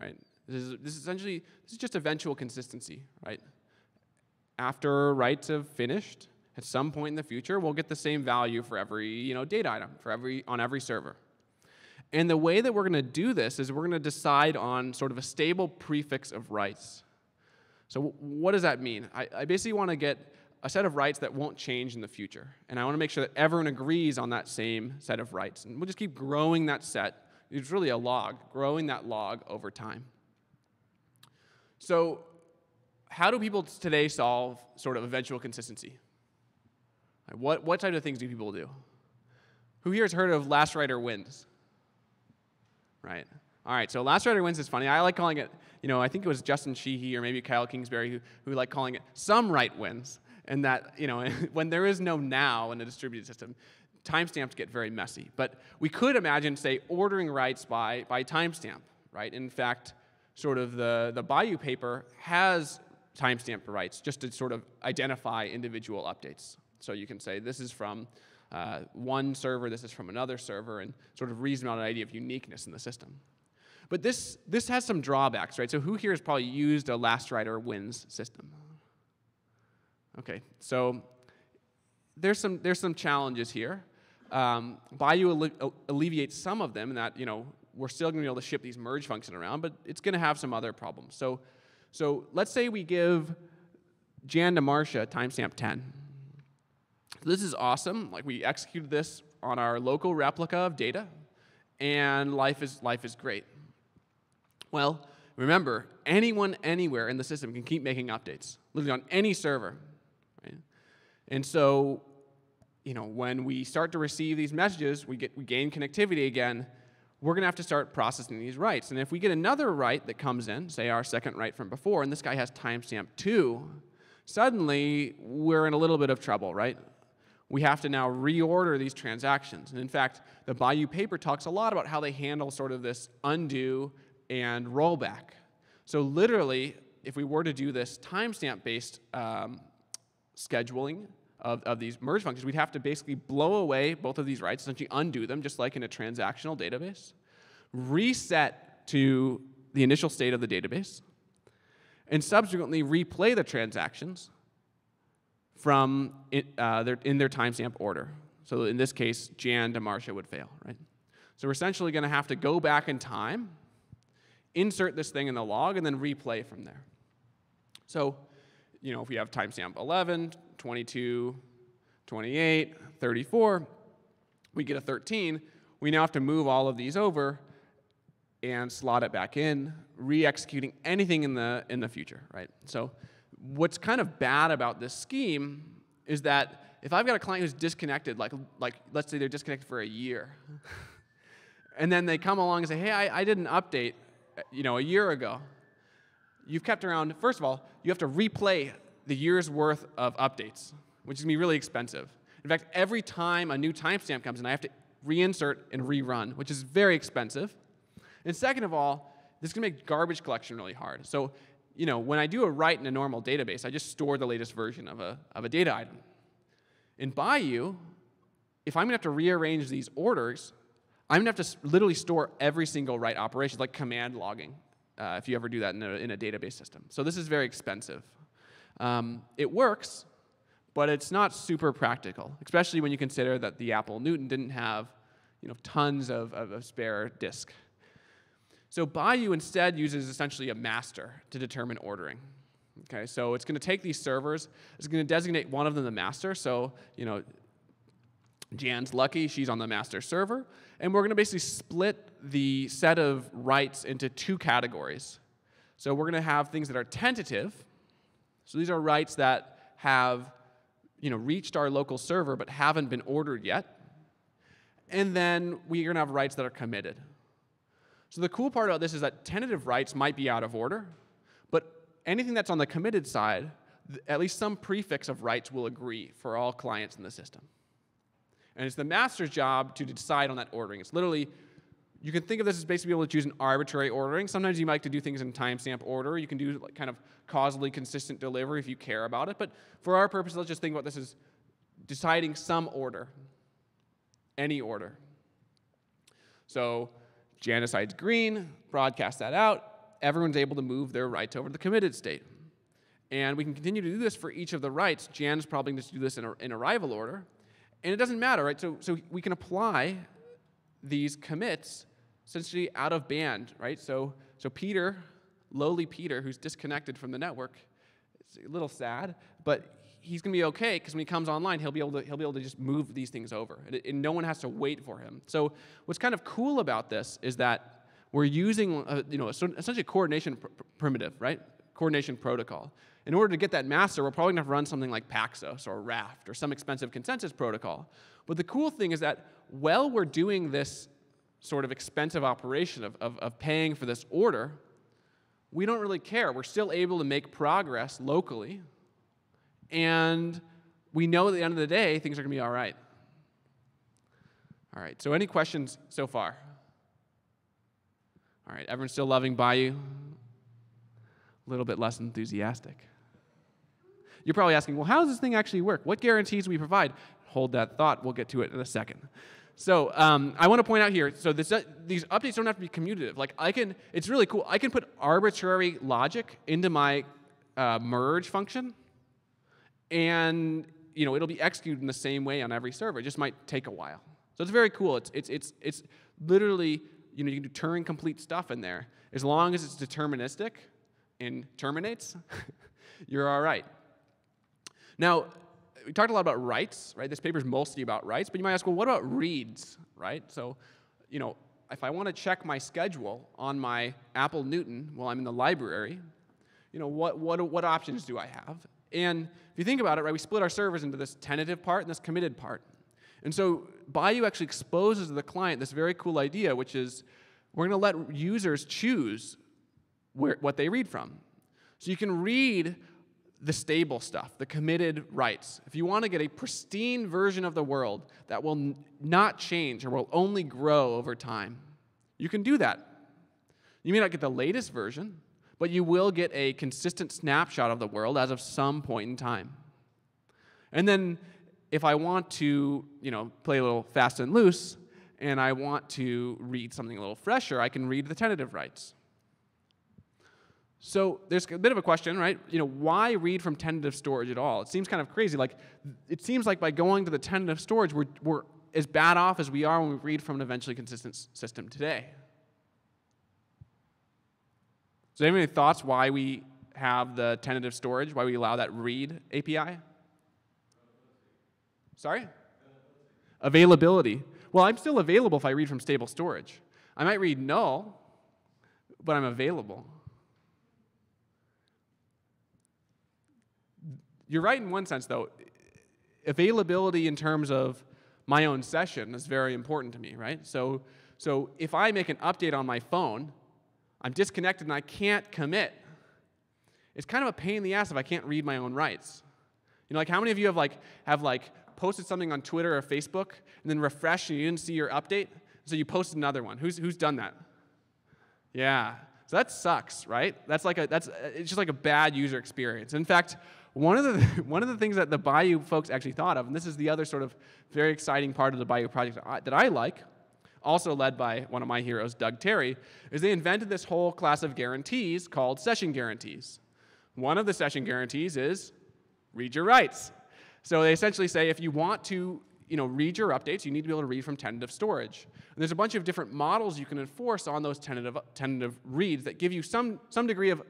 right? This is, this is essentially, this is just eventual consistency, right? After writes have finished, at some point in the future, we'll get the same value for every you know, data item, for every, on every server. And the way that we're going to do this is we're going to decide on sort of a stable prefix of writes. So what does that mean? I, I basically want to get a set of writes that won't change in the future. And I want to make sure that everyone agrees on that same set of writes. And we'll just keep growing that set. It's really a log, growing that log over time. So, how do people today solve sort of eventual consistency? What, what type of things do people do? Who here has heard of last writer wins? Right. All right, so last writer wins is funny. I like calling it, you know, I think it was Justin Sheehy or maybe Kyle Kingsbury who, who like calling it some write wins. And that, you know, when there is no now in a distributed system, timestamps get very messy. But we could imagine, say, ordering writes by, by timestamp, right? In fact, sort of the, the Bayou paper has timestamp writes just to sort of identify individual updates. So you can say this is from uh, one server, this is from another server, and sort of reason out an idea of uniqueness in the system. But this, this has some drawbacks, right? So who here has probably used a last writer wins system? Okay, so there's some, there's some challenges here. Um, Bayou alleviates some of them in that, you know, we're still going to be able to ship these merge function around, but it's going to have some other problems. So, so let's say we give Jan to Marcia timestamp 10. This is awesome. Like we executed this on our local replica of data, and life is, life is great. Well, remember, anyone anywhere in the system can keep making updates, literally on any server. And so, you know, when we start to receive these messages, we, get, we gain connectivity again, we're going to have to start processing these writes. And if we get another write that comes in, say our second write from before, and this guy has timestamp 2, suddenly we're in a little bit of trouble, right? We have to now reorder these transactions. And in fact, the Bayou paper talks a lot about how they handle sort of this undo and rollback. So literally, if we were to do this timestamp-based um, scheduling, of, of these merge functions, we'd have to basically blow away both of these writes, essentially undo them, just like in a transactional database, reset to the initial state of the database, and subsequently replay the transactions from uh, their, in their timestamp order. So in this case, Jan to Marcia would fail, right? So we're essentially going to have to go back in time, insert this thing in the log, and then replay from there. So, you know, if we have timestamp 11, 22, 28, 34, we get a 13. we now have to move all of these over and slot it back in, re-executing anything in the, in the future, right? So what's kind of bad about this scheme is that if I've got a client who's disconnected, like, like let's say they're disconnected for a year, and then they come along and say, hey, I, I did an update, you know, a year ago. You've kept around, first of all, you have to replay the year's worth of updates, which is gonna be really expensive. In fact, every time a new timestamp comes in, I have to reinsert and rerun, which is very expensive. And second of all, this is going to make garbage collection really hard. So, you know, when I do a write in a normal database, I just store the latest version of a, of a data item. In Bayou, if I'm going to have to rearrange these orders, I'm going to have to literally store every single write operation, like command logging, uh, if you ever do that in a, in a, database system. So this is very expensive. Um, it works, but it's not super practical, especially when you consider that the Apple Newton didn't have you know, tons of, of, of spare disk. So Bayou instead uses essentially a master to determine ordering. Okay, so it's going to take these servers, it's going to designate one of them the master. So, you know, Jan's lucky, she's on the master server. And we're going to basically split the set of writes into two categories. So we're going to have things that are tentative. So these are writes that have you know, reached our local server but haven't been ordered yet. And then we're going to have writes that are committed. So the cool part about this is that tentative writes might be out of order, but anything that's on the committed side, at least some prefix of writes will agree for all clients in the system. And it's the master's job to decide on that ordering. It's literally, you can think of this as basically able to choose an arbitrary ordering. Sometimes you like to do things in timestamp order. You can do like kind of causally consistent delivery if you care about it. But for our purposes, let's just think about this as deciding some order, any order. So Jan decides green, broadcast that out. Everyone's able to move their writes over to the committed state. And we can continue to do this for each of the. Jan is probably going to do this in, a, in arrival order. And it doesn't matter, right? So, so we can apply these commits essentially out of band, right? So, so Peter, lowly Peter, who's disconnected from the network, it's a little sad, but he's going to be okay because when he comes online, he'll be able to he'll be able to just move these things over, and, and no one has to wait for him. So what's kind of cool about this is that we're using a, you know essentially a coordination pr- primitive, right? Coordination protocol. In order to get that master, we're probably going to run something like Paxos or Raft or some expensive consensus protocol. But the cool thing is that while we're doing this sort of expensive operation of, of, of paying for this order, we don't really care. We're still able to make progress locally, and we know at the end of the day, things are going to be all right. All right, so any questions so far? All right, everyone's still loving Bayou? A little bit less enthusiastic. You're probably asking, well, how does this thing actually work? What guarantees we provide? Hold that thought. We'll get to it in a second. So um, I want to point out here. So this, uh, these updates don't have to be commutative. Like I can, it's really cool. I can put arbitrary logic into my uh, merge function, and you know it'll be executed in the same way on every server. It just might take a while. So it's very cool. It's it's it's it's literally you know you can do Turing complete stuff in there as long as it's deterministic and terminates. you're all right. Now, we talked a lot about writes, right? This paper is mostly about writes, but you might ask, well, what about reads, right? So, you know, if I want to check my schedule on my Apple Newton while I'm in the library, you know, what, what, what options do I have? And if you think about it, right, we split our servers into this tentative part and this committed part. And so Bayou actually exposes to the client this very cool idea, which is we're going to let users choose where, what they read from. So you can read the stable stuff, the committed writes, If you want to get a pristine version of the world that will not change or will only grow over time, you can do that. You may not get the latest version, but you will get a consistent snapshot of the world as of some point in time. And then if I want to, you know, play a little fast and loose and I want to read something a little fresher, I can read the tentative writes. So there's a bit of a question, right? You know, why read from tentative storage at all? It seems kind of crazy. Like, it seems like by going to the tentative storage, we're, we're as bad off as we are when we read from an eventually consistent system today. So, any thoughts why we have the tentative storage? Why we allow that read API? Sorry? Availability. Well, I'm still available if I read from stable storage. I might read null, but I'm available. You're right in one sense, though. Availability in terms of my own session is very important to me, right? So, so if I make an update on my phone, I'm disconnected and I can't commit. It's kind of a pain in the ass if I can't read my own writes. You know, like how many of you have like have like posted something on Twitter or Facebook and then refreshed and you didn't see your update, so you posted another one. Who's who's done that? Yeah. So that sucks, right? That's like a that's it's just like a bad user experience. In fact, one of the one of the things that the Bayou folks actually thought of, and this is the other sort of very exciting part of the Bayou project that I like, also led by one of my heroes, Doug Terry, is they invented this whole class of guarantees called session guarantees. One of the session guarantees is read your writes. So they essentially say if you want to you know, read your updates, you need to be able to read from tentative storage. And there's a bunch of different models you can enforce on those tentative, tentative reads that give you some, some degree of,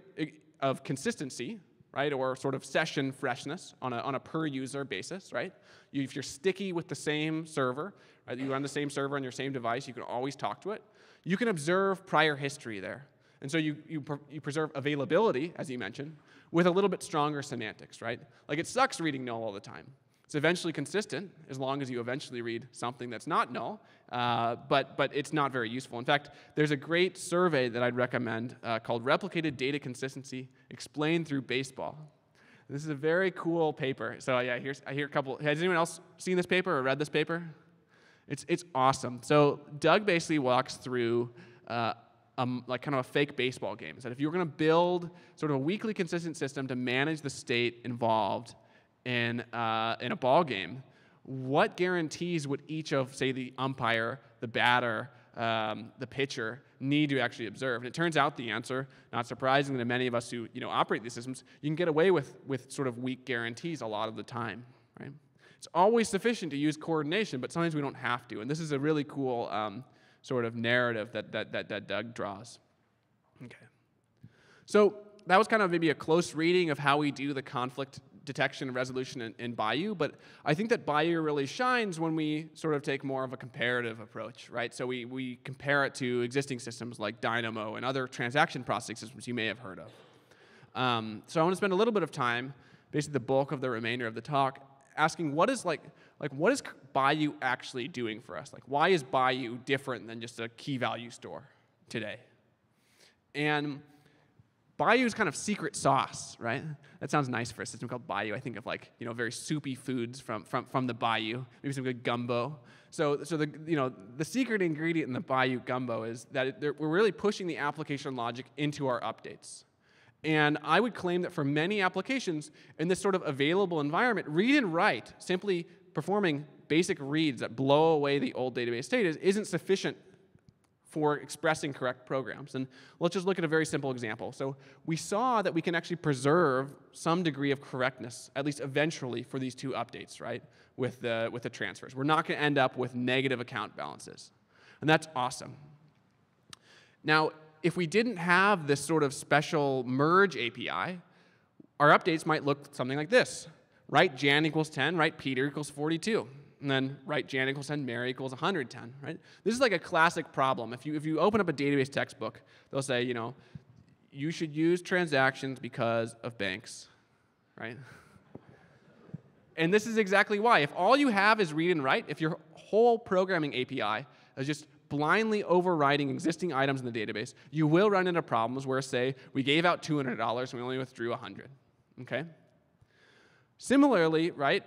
of consistency, right, or sort of session freshness on a, on a per user basis, right? You, if you're sticky with the same server, right, you run the same server on your same device, you can always talk to it. You can observe prior history there. And so you, you, you preserve availability, as you mentioned, with a little bit stronger semantics, right? Like it sucks reading null all the time. It's eventually consistent as long as you eventually read something that's not null, uh, but, but it's not very useful. In fact, there's a great survey that I'd recommend uh, called Replicated Data Consistency Explained Through Baseball. This is a very cool paper. So yeah, here's, I hear a couple. Has anyone else seen this paper or read this paper? It's, it's awesome. So Doug basically walks through uh, um, like kind of a fake baseball game. That if you were going to build sort of a weakly consistent system to manage the state involved in, uh, in a ball game, what guarantees would each of, say, the umpire, the batter, um, the pitcher need to actually observe? And it turns out the answer, not surprisingly to many of us who you know, operate these systems, you can get away with, with sort of weak guarantees a lot of the time. Right? It's always sufficient to use coordination, but sometimes we don't have to. And this is a really cool um, sort of narrative that, that, that, that Doug draws. Okay. So that was kind of maybe a close reading of how we do the conflict detection and resolution in, in Bayou, but I think that Bayou really shines when we sort of take more of a comparative approach, right? So we, we compare it to existing systems like Dynamo and other transaction processing systems you may have heard of. Um, so I want to spend a little bit of time, basically the bulk of the remainder of the talk, asking what is like, like what is Bayou actually doing for us? Like why is Bayou different than just a key value store today? And Bayou's kind of secret sauce, right? That sounds nice for a system called Bayou. I think of like, you know, very soupy foods from, from, from the Bayou, maybe some good gumbo. So, so the, you know, the secret ingredient in the Bayou gumbo is that it, we're really pushing the application logic into our updates. And I would claim that for many applications in this sort of available environment, read and write, simply performing basic reads that blow away the old database state, is, isn't sufficient for expressing correct programs. And let's just look at a very simple example. So we saw that we can actually preserve some degree of correctness, at least eventually, for these two updates, right, with the, with the transfers. We're not going to end up with negative account balances. And that's awesome. Now, if we didn't have this sort of special merge API, our updates might look something like this. right? Jan equals 10, right? Peter equals 42. And then write Jan equals 10, Mary equals 110, right? This is like a classic problem. If you, if you open up a database textbook, they'll say, you know, you should use transactions because of banks, right? and this is exactly why. If all you have is read and write, if your whole programming API is just blindly overriding existing items in the database, you will run into problems where, say, we gave out $200 and we only withdrew 100, okay? Similarly, right,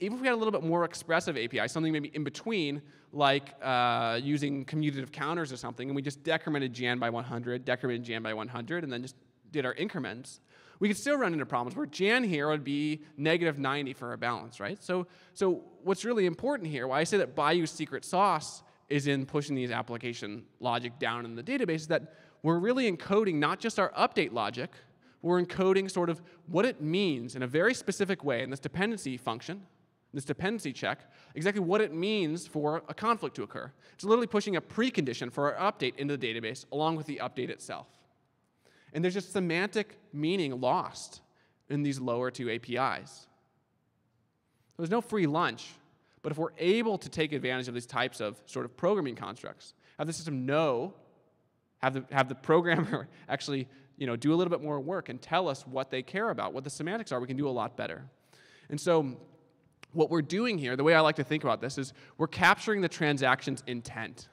even if we had a little bit more expressive API, something maybe in between, like uh, using commutative counters or something, and we just decremented Jan by 100, decremented Jan by 100, and then just did our increments, we could still run into problems where Jan here would be negative 90 for our balance, right? So, so what's really important here, why I say that Bayou's secret sauce is in pushing these application logic down in the database is that we're really encoding not just our update logic, we're encoding sort of what it means in a very specific way in this dependency function, this dependency check, exactly what it means for a conflict to occur. It's literally pushing a precondition for our update into the database along with the update itself. And there's just semantic meaning lost in these lower two APIs. There's no free lunch, But if we're able to take advantage of these types of sort of programming constructs, have the system know, have the, have the programmer actually you know, do a little bit more work and tell us what they care about, what the semantics are, we can do a lot better. And so what we're doing here, the way I like to think about this is we're capturing the transaction's intent.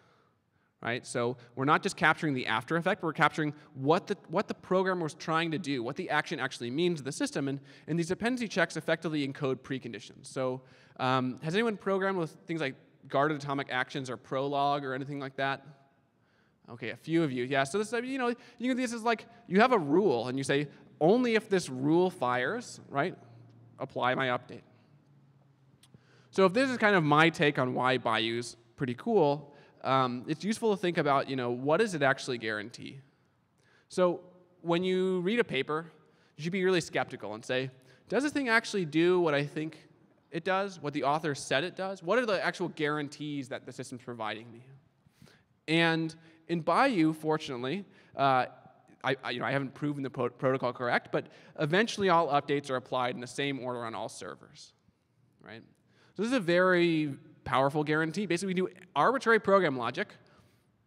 Right? So we're not just capturing the after effect, we're capturing what the, what the program was trying to do, what the action actually means to the system, and, and these dependency checks effectively encode preconditions. So um, has anyone programmed with things like guarded atomic actions or Prolog or anything like that? Okay, a few of you. Yeah, so this, you know, you can, this is like you have a rule and you say, only if this rule fires, right, apply my update. So if this is kind of my take on why Bayou's pretty cool, um, it's useful to think about, you know, what does it actually guarantee? So when you read a paper, you should be really skeptical and say, does this thing actually do what I think it does, what the author said it does? What are the actual guarantees that the system's providing me? And in Bayou, fortunately, uh, I, I, you know, I haven't proven the protocol correct, but eventually all updates are applied in the same order on all servers, right? So this is a very powerful guarantee. Basically, we do arbitrary program logic.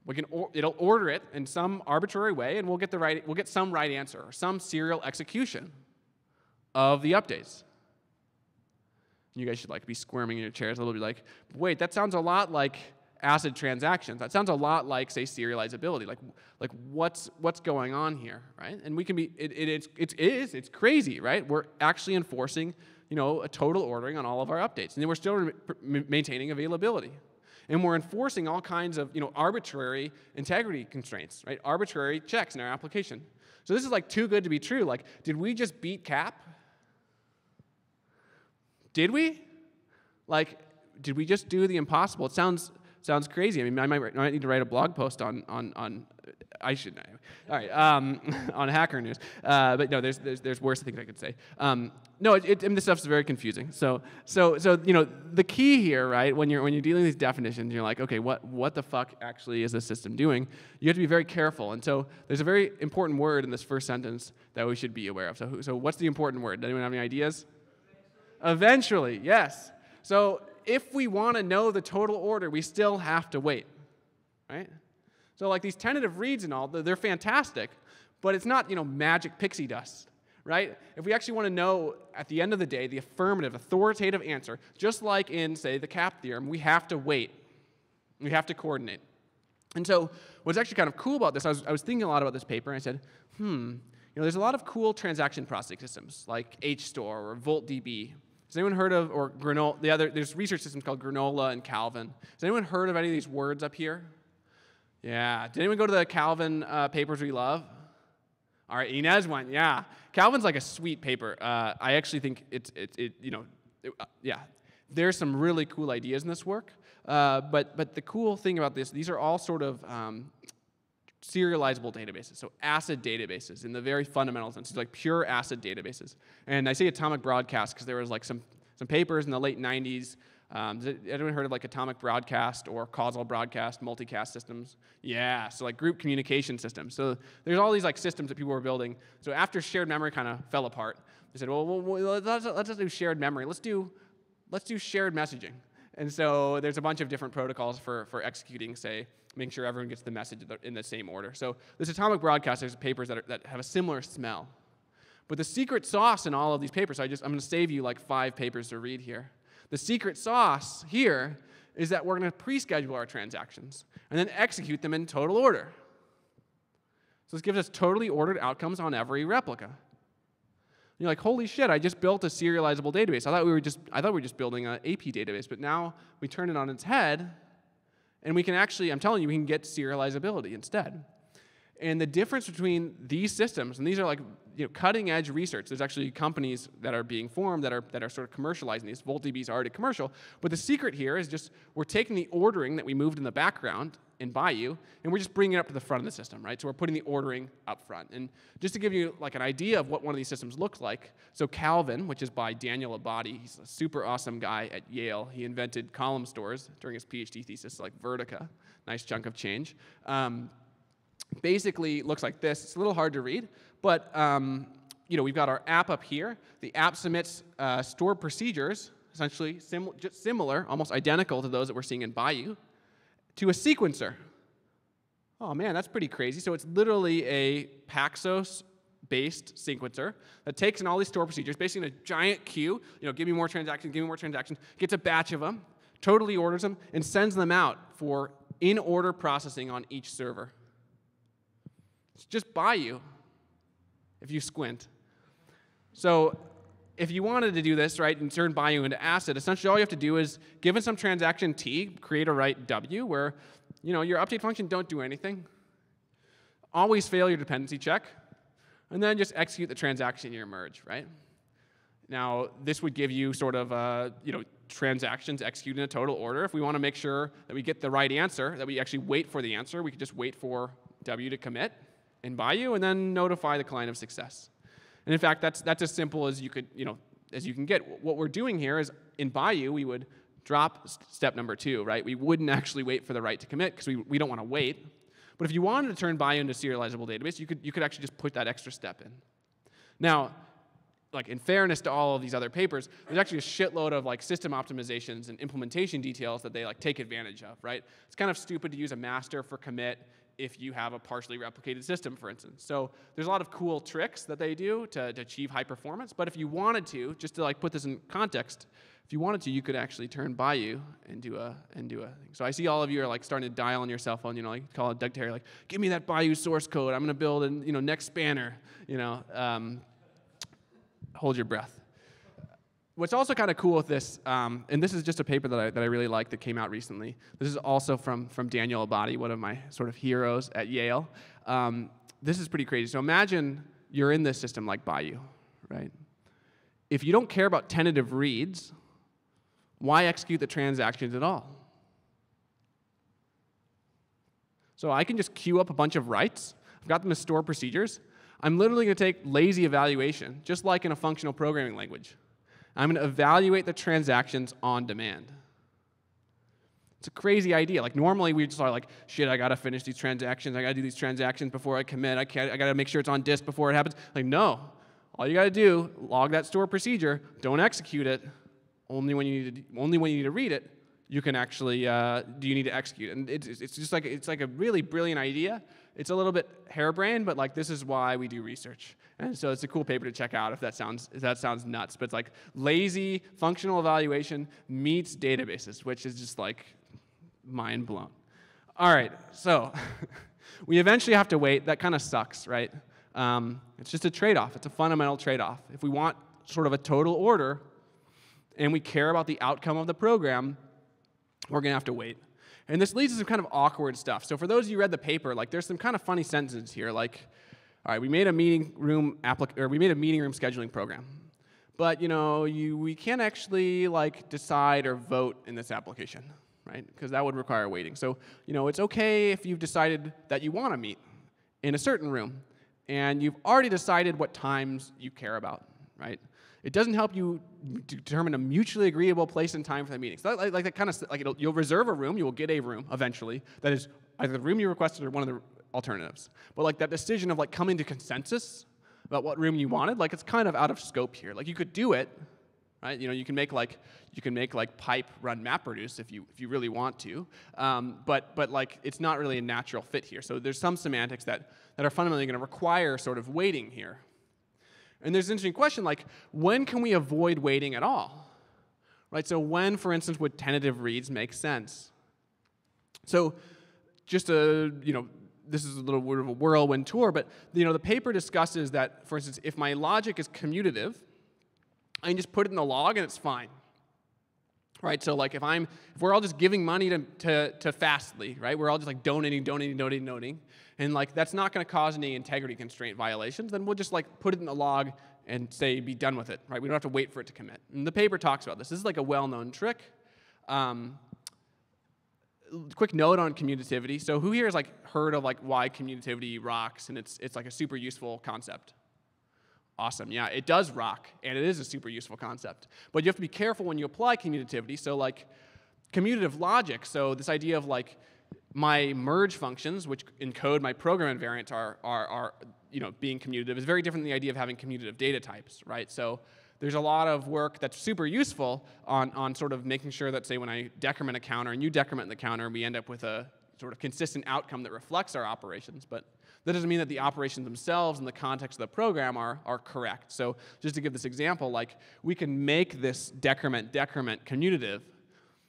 We can or, it'll order it in some arbitrary way, and we'll get the right we'll get some right answer or some serial execution of the updates. You guys should like be squirming in your chairs little bit, like, wait, that sounds a lot like ACID transactions. That sounds a lot like, say, serializability. Like, like what's what's going on here, right? And we can be it, it, it's, it is it's crazy, right? We're actually enforcing you know, a total ordering on all of our updates. And then we're still maintaining availability. And we're enforcing all kinds of, you know, arbitrary integrity constraints, right? Arbitrary checks in our application. So this is like too good to be true. Like, did we just beat CAP? Did we? Like, did we just do the impossible? It sounds sounds crazy. I mean, I might, I might need to write a blog post on on on I should know. All right, um, on Hacker News. Uh, but no, there's, there's, there's worse things I could say. Um, no, it, it, I mean, this stuff's very confusing. So, so, so you know, the key here, right, when you're when you're dealing with these definitions, you're like, okay, what what the fuck actually is this system doing? You have to be very careful. And so, there's a very important word in this first sentence that we should be aware of. So, so what's the important word? Anyone have any ideas? Eventually, yes. So, if we want to know the total order, we still have to wait, right? So like these tentative reads and all, they're fantastic, but it's not, you know, magic pixie dust, right? If we actually want to know at the end of the day the affirmative, authoritative answer, just like in, say, the CAP theorem, we have to wait. We have to coordinate. And so what's actually kind of cool about this, I was, I was thinking a lot about this paper, and I said, hmm, you know, there's a lot of cool transaction processing systems like HStore or VoltDB. Has anyone heard of, or Granola, the other, there's research systems called Granola and Calvin. Has anyone heard of any of these words up here? Yeah. Did anyone go to the Calvin uh, papers we love? All right, Inez went. Yeah, Calvin's like a sweet paper. Uh, I actually think it's it, it you know, it, uh, yeah. There's some really cool ideas in this work, uh, but but the cool thing about this, these are all sort of um, serializable databases, so ACID databases in the very fundamental sense, like pure ACID databases. And I say atomic broadcast because there was like some some papers in the late 90s um, anyone heard of like atomic broadcast or causal broadcast multicast systems? Yeah, so like group communication systems. So there's all these like systems that people were building. So after shared memory kind of fell apart, they said, well, well let's, let's do shared memory. Let's do, let's do shared messaging. And so there's a bunch of different protocols for, for executing, say, making sure everyone gets the message in the same order. So this atomic broadcast, there's papers that, are, that have a similar smell. But the secret sauce in all of these papers, so I just, I'm going to save you like five papers to read here. The secret sauce here is that we're going to pre schedule our transactions and then execute them in total order. So this gives us totally ordered outcomes on every replica. You're like, holy shit, I just built a serializable database. I thought we were just, I thought we were just building an AP database, but now we turn it on its head, and we can actually, I'm telling you, we can get serializability instead. And the difference between these systems, and these are like you know, cutting edge research. There's actually companies that are being formed that are, that are sort of commercializing these. VoltDB is already commercial. But the secret here is just we're taking the ordering that we moved in the background in Bayou, and we're just bringing it up to the front of the system, right? So we're putting the ordering up front. And just to give you like an idea of what one of these systems looks like, so Calvin, which is by Daniel Abadi, he's a super awesome guy at Yale. He invented column stores during his PhD thesis, like Vertica, nice chunk of change. Um, basically looks like this. It's a little hard to read, but um, you know, we've got our app up here. The app submits uh, procedures. essentially sim similar, almost identical to those that we're seeing in Bayou, to a sequencer. Oh man, that's pretty crazy. So it's literally a Paxos based sequencer that takes in all these store procedures, basically in a giant queue, you know, give me more transactions, give me more transactions, gets a batch of them, totally orders them, and sends them out for in order processing on each server. It's just Bayou if you squint. So if you wanted to do this, right, and turn Bayou into ACID, essentially all you have to do is, given some transaction T, create a write W where, you know, your update function don't do anything. Always fail your dependency check, and then just execute the transaction in your merge, right? Now, this would give you sort of, uh, you know, transactions executed in a total order. If we want to make sure that we get the right answer, that we actually wait for the answer, we could just wait for W to commit in Bayou and then notify the client of success. And in fact, that's, that's as simple as you could, you know, as you can get. What we're doing here is in Bayou, we would drop step number two, right? We wouldn't actually wait for the write to commit because we, we don't want to wait. But if you wanted to turn Bayou into a serializable database, you could, you could actually just put that extra step in. Now, like in fairness to all of these other papers, there's actually a shitload of like system optimizations and implementation details that they like take advantage of, right? It's kind of stupid to use a master for commit if you have a partially replicated system, for instance. So there's a lot of cool tricks that they do to, to achieve high performance. But if you wanted to, just to like put this in context, if you wanted to, you could actually turn Bayou and do a and do a thing. So I see all of you are like starting to dial on your cell phone. You know, like call Doug Terry, like give me that Bayou source code. I'm going to build a you know next Spanner. You know, um, hold your breath. What's also kind of cool with this, um, and this is just a paper that I, that I really like that came out recently. This is also from, from Daniel Abadi, one of my sort of heroes at Yale. Um, this is pretty crazy. So imagine you're in this system like Bayou, right? If you don't care about tentative reads, why execute the transactions at all? So I can just queue up a bunch of writes. I've got them as store procedures. I'm literally going to take lazy evaluation, just like in a functional programming language. I'm going to evaluate the transactions on demand. It's a crazy idea. Like normally we just are like, shit, I gotta finish these transactions. I gotta do these transactions before I commit. I. I gotta make sure it's on disk before it happens. Like no, all you gotta do, log that store procedure. Don't execute it. Only when you need to, only when you need to read it, you can actually uh, do you need to execute. And it's, it's just like it's like a really brilliant idea. It's a little bit harebrained, but like this is why we do research. And so it's a cool paper to check out if that sounds if that sounds nuts. But it's like lazy functional evaluation meets databases, which is just like mind blown. All right, so we eventually have to wait. That kind of sucks, right? Um, it's just a trade-off. It's a fundamental trade-off. If we want sort of a total order, and we care about the outcome of the program, we're going to have to wait. And this leads to some kind of awkward stuff. So for those of you who read the paper, like there's some kind of funny sentences here, like, all right, we made a meeting room applic- or we made a meeting room scheduling program, but you know, you, we can't actually like decide or vote in this application, right? Because that would require waiting. So you know, it's okay if you've decided that you want to meet in a certain room, and you've already decided what times you care about, right? It doesn't help you determine a mutually agreeable place and time for the meeting. So like, like that kind of like you'll reserve a room, you will get a room eventually that is either the room you requested or one of the alternatives. But like that decision of like coming to consensus about what room you wanted, like it's kind of out of scope here. Like you could do it, right? You know, you can make like you can make like pipe run MapReduce if you if you really want to, um, but but like it's not really a natural fit here. So there's some semantics that that are fundamentally going to require sort of waiting here. And there's an interesting question like, when can we avoid waiting at all? Right, so when, for instance, would tentative reads make sense? So just a, you know, this is a little bit of a whirlwind tour, but you know, the paper discusses that, for instance, if my logic is commutative, I can just put it in the log and it's fine. Right, so like if I'm, if we're all just giving money to, to, to Fastly, right, we're all just like donating, donating, donating, donating, and like that's not going to cause any integrity constraint violations, then we'll just like put it in the log and say be done with it, right? We don't have to wait for it to commit. And the paper talks about this. This is like a well-known trick. Um, quick note on commutativity. So who here has like heard of like why commutativity rocks and it's it's like a super useful concept? Awesome. Yeah, it does rock and it is a super useful concept. But you have to be careful when you apply commutativity. So like commutative logic, so this idea of like my merge functions, which encode my program invariants, are, are, are you know, being commutative, is very different than the idea of having commutative data types, right? So there's a lot of work that's super useful on, on sort of making sure that, say, when I decrement a counter and you decrement the counter, we end up with a sort of consistent outcome that reflects our operations. But that doesn't mean that the operations themselves in the context of the program are, are correct. So just to give this example, like we can make this decrement decrement commutative,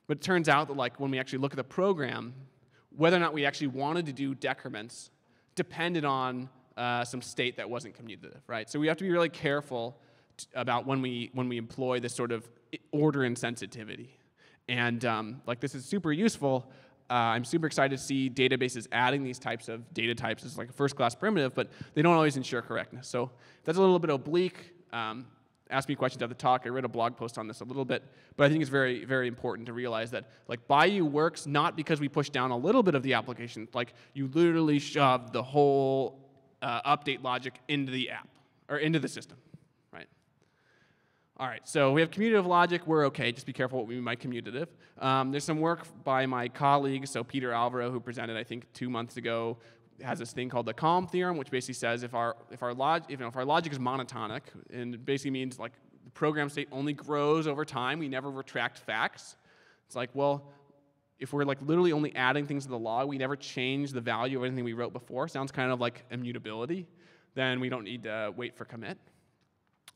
but it turns out that like when we actually look at the program, whether or not we actually wanted to do decrements depended on uh, some state that wasn't commutative, right? So we have to be really careful about when we when we employ this sort of order and sensitivity. And um, like this is super useful. Uh, I'm super excited to see databases adding these types of data types as like a first class primitive, but they don't always ensure correctness. So that's a little bit oblique. Um, ask me questions at the talk. I read a blog post on this a little bit, but I think it's very, very important to realize that like Bayou works not because we push down a little bit of the application, like you literally shove the whole uh, update logic into the app or into the system. Right? All right, so we have commutative logic. We're okay. Just be careful what we mean by commutative. Um, there's some work by my colleagues. So Peter Alvaro, who presented, I think, two months ago, has this thing called the CALM theorem, which basically says if our if our log if, you know, if our logic is monotonic, and it basically means like the program state only grows over time, we never retract facts. It's like, well, if we're like literally only adding things to the log, we never change the value of anything we wrote before. Sounds kind of like immutability. Then we don't need to wait for commit.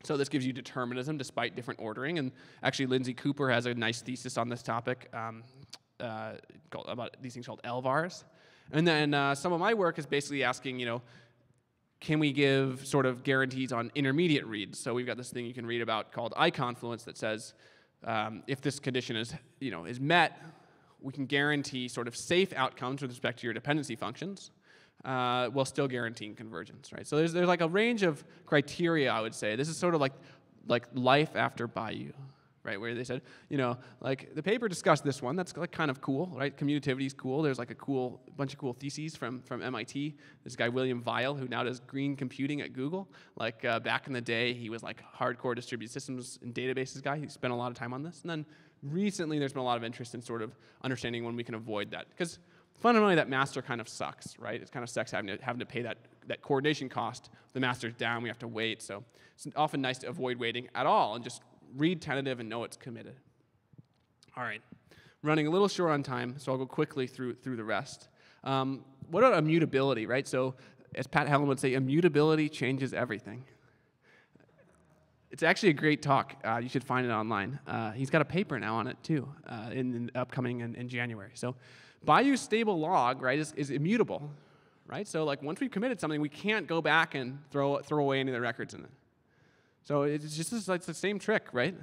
So this gives you determinism despite different ordering. And actually, Lindsey Kuper has a nice thesis on this topic um, uh, about these things called LVARs. And then uh, some of my work is basically asking, you know, can we give sort of guarantees on intermediate reads? So we've got this thing you can read about called I-confluence that says um, if this condition is, you know, is met, we can guarantee sort of safe outcomes with respect to your dependency functions uh, while still guaranteeing convergence, right? So there's, there's like a range of criteria, I would say. This is sort of like, like life after Bayou, right? Where they said, you know, like the paper discussed this one. That's like kind of cool, right? Commutativity is cool. There's like a cool bunch of cool theses from, from MIT. This guy William Weihl, who now does green computing at Google. Like uh, back in the day, he was like hardcore distributed systems and databases guy. He spent a lot of time on this. And then recently, there's been a lot of interest in sort of understanding when we can avoid that, because fundamentally that master kind of sucks, right? It kind of sucks having to, having to pay that, that coordination cost. The master's down, we have to wait. So it's often nice to avoid waiting at all and just read tentative and know it's committed. All right, running a little short on time, so I'll go quickly through, through the rest. Um, what about immutability, right? So as Pat Helland would say, immutability changes everything. It's actually a great talk. Uh, you should find it online. Uh, he's got a paper now on it too, uh, in, in, upcoming in, in January. So Bayou's stable log, right, is, is immutable, right? So like once we've committed something, we can't go back and throw, throw away any of the records in it. So it's just it's the same trick, right?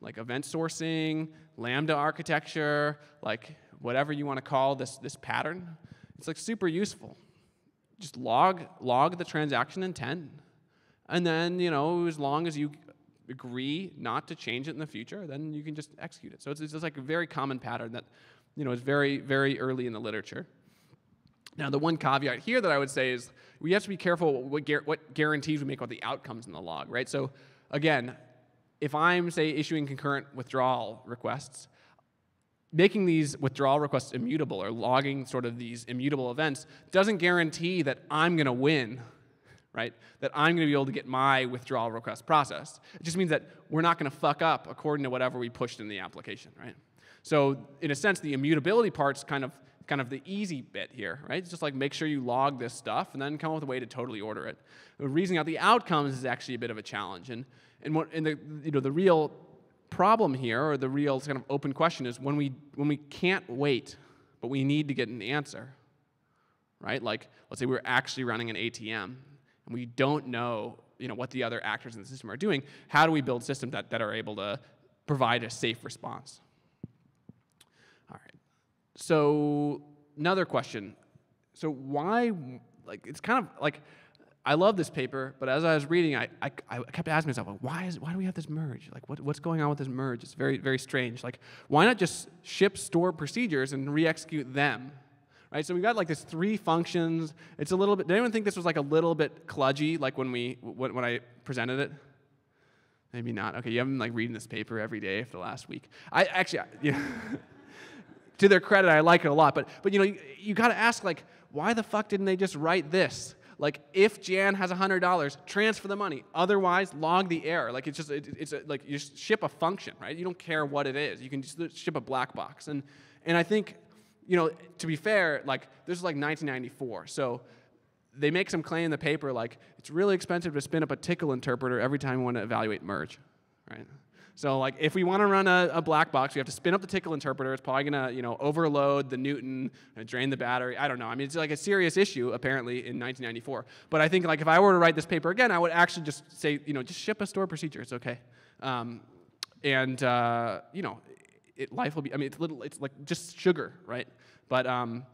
Like event sourcing, Lambda architecture, like whatever you want to call this, this pattern. It's like super useful. Just log, log the transaction intent. And then, you know, as long as you agree not to change it in the future, then you can just execute it. So it's, it's just like a very common pattern that you know, is very, very early in the literature. Now, the one caveat here that I would say is we have to be careful what, what guarantees we make about the outcomes in the log, right? So, again, if I'm, say, issuing concurrent withdrawal requests, making these withdrawal requests immutable or logging sort of these immutable events doesn't guarantee that I'm going to win, right? That I'm going to be able to get my withdrawal request processed. It just means that we're not going to fuck up according to whatever we pushed in the application, right? So in a sense, the immutability part's kind of kind of the easy bit here, right? It's just like make sure you log this stuff and then come up with a way to totally order it. Reasoning out the outcomes is actually a bit of a challenge. And and what and the you know the real problem here, or the real kind of open question is when we when we can't wait, but we need to get an answer, right? Like let's say we're actually running an ATM and we don't know you know what the other actors in the system are doing. How do we build systems that, that are able to provide a safe response? So another question. So why, like, it's kind of like, I love this paper, but as I was reading, I, I, I kept asking myself, like, why, is, why do we have this merge? Like, what, what's going on with this merge? It's very, very strange. Like, why not just ship store procedures and re-execute them? Right, so we've got like this three functions. It's a little bit, did anyone think this was like a little bit kludgy, like when, we, when, when I presented it? Maybe not. Okay, you haven't been like reading this paper every day for the last week. I actually, yeah. to their credit, I like it a lot. But, but you know, you, you got to ask, like, why the fuck didn't they just write this? Like if Jan has $100, transfer the money. Otherwise, log the error. Like it's just, it, it's a, like you ship a function, right? You don't care what it is. You can just ship a black box. And, and I think, you know, to be fair, like this is like 1994. So they make some claim in the paper like it's really expensive to spin up a Tcl interpreter every time you want to evaluate merge, right? So like if we want to run a, a, black box, we have to spin up the Tcl interpreter. It's probably gonna you know overload the Newton, drain the battery. I don't know. I mean it's like a serious issue apparently in 1994. But I think like if I were to write this paper again, I would actually just say you know just ship a store procedure. It's okay. Um, and uh, you know it, life will be. I mean it's little. It's like just sugar, right? But um,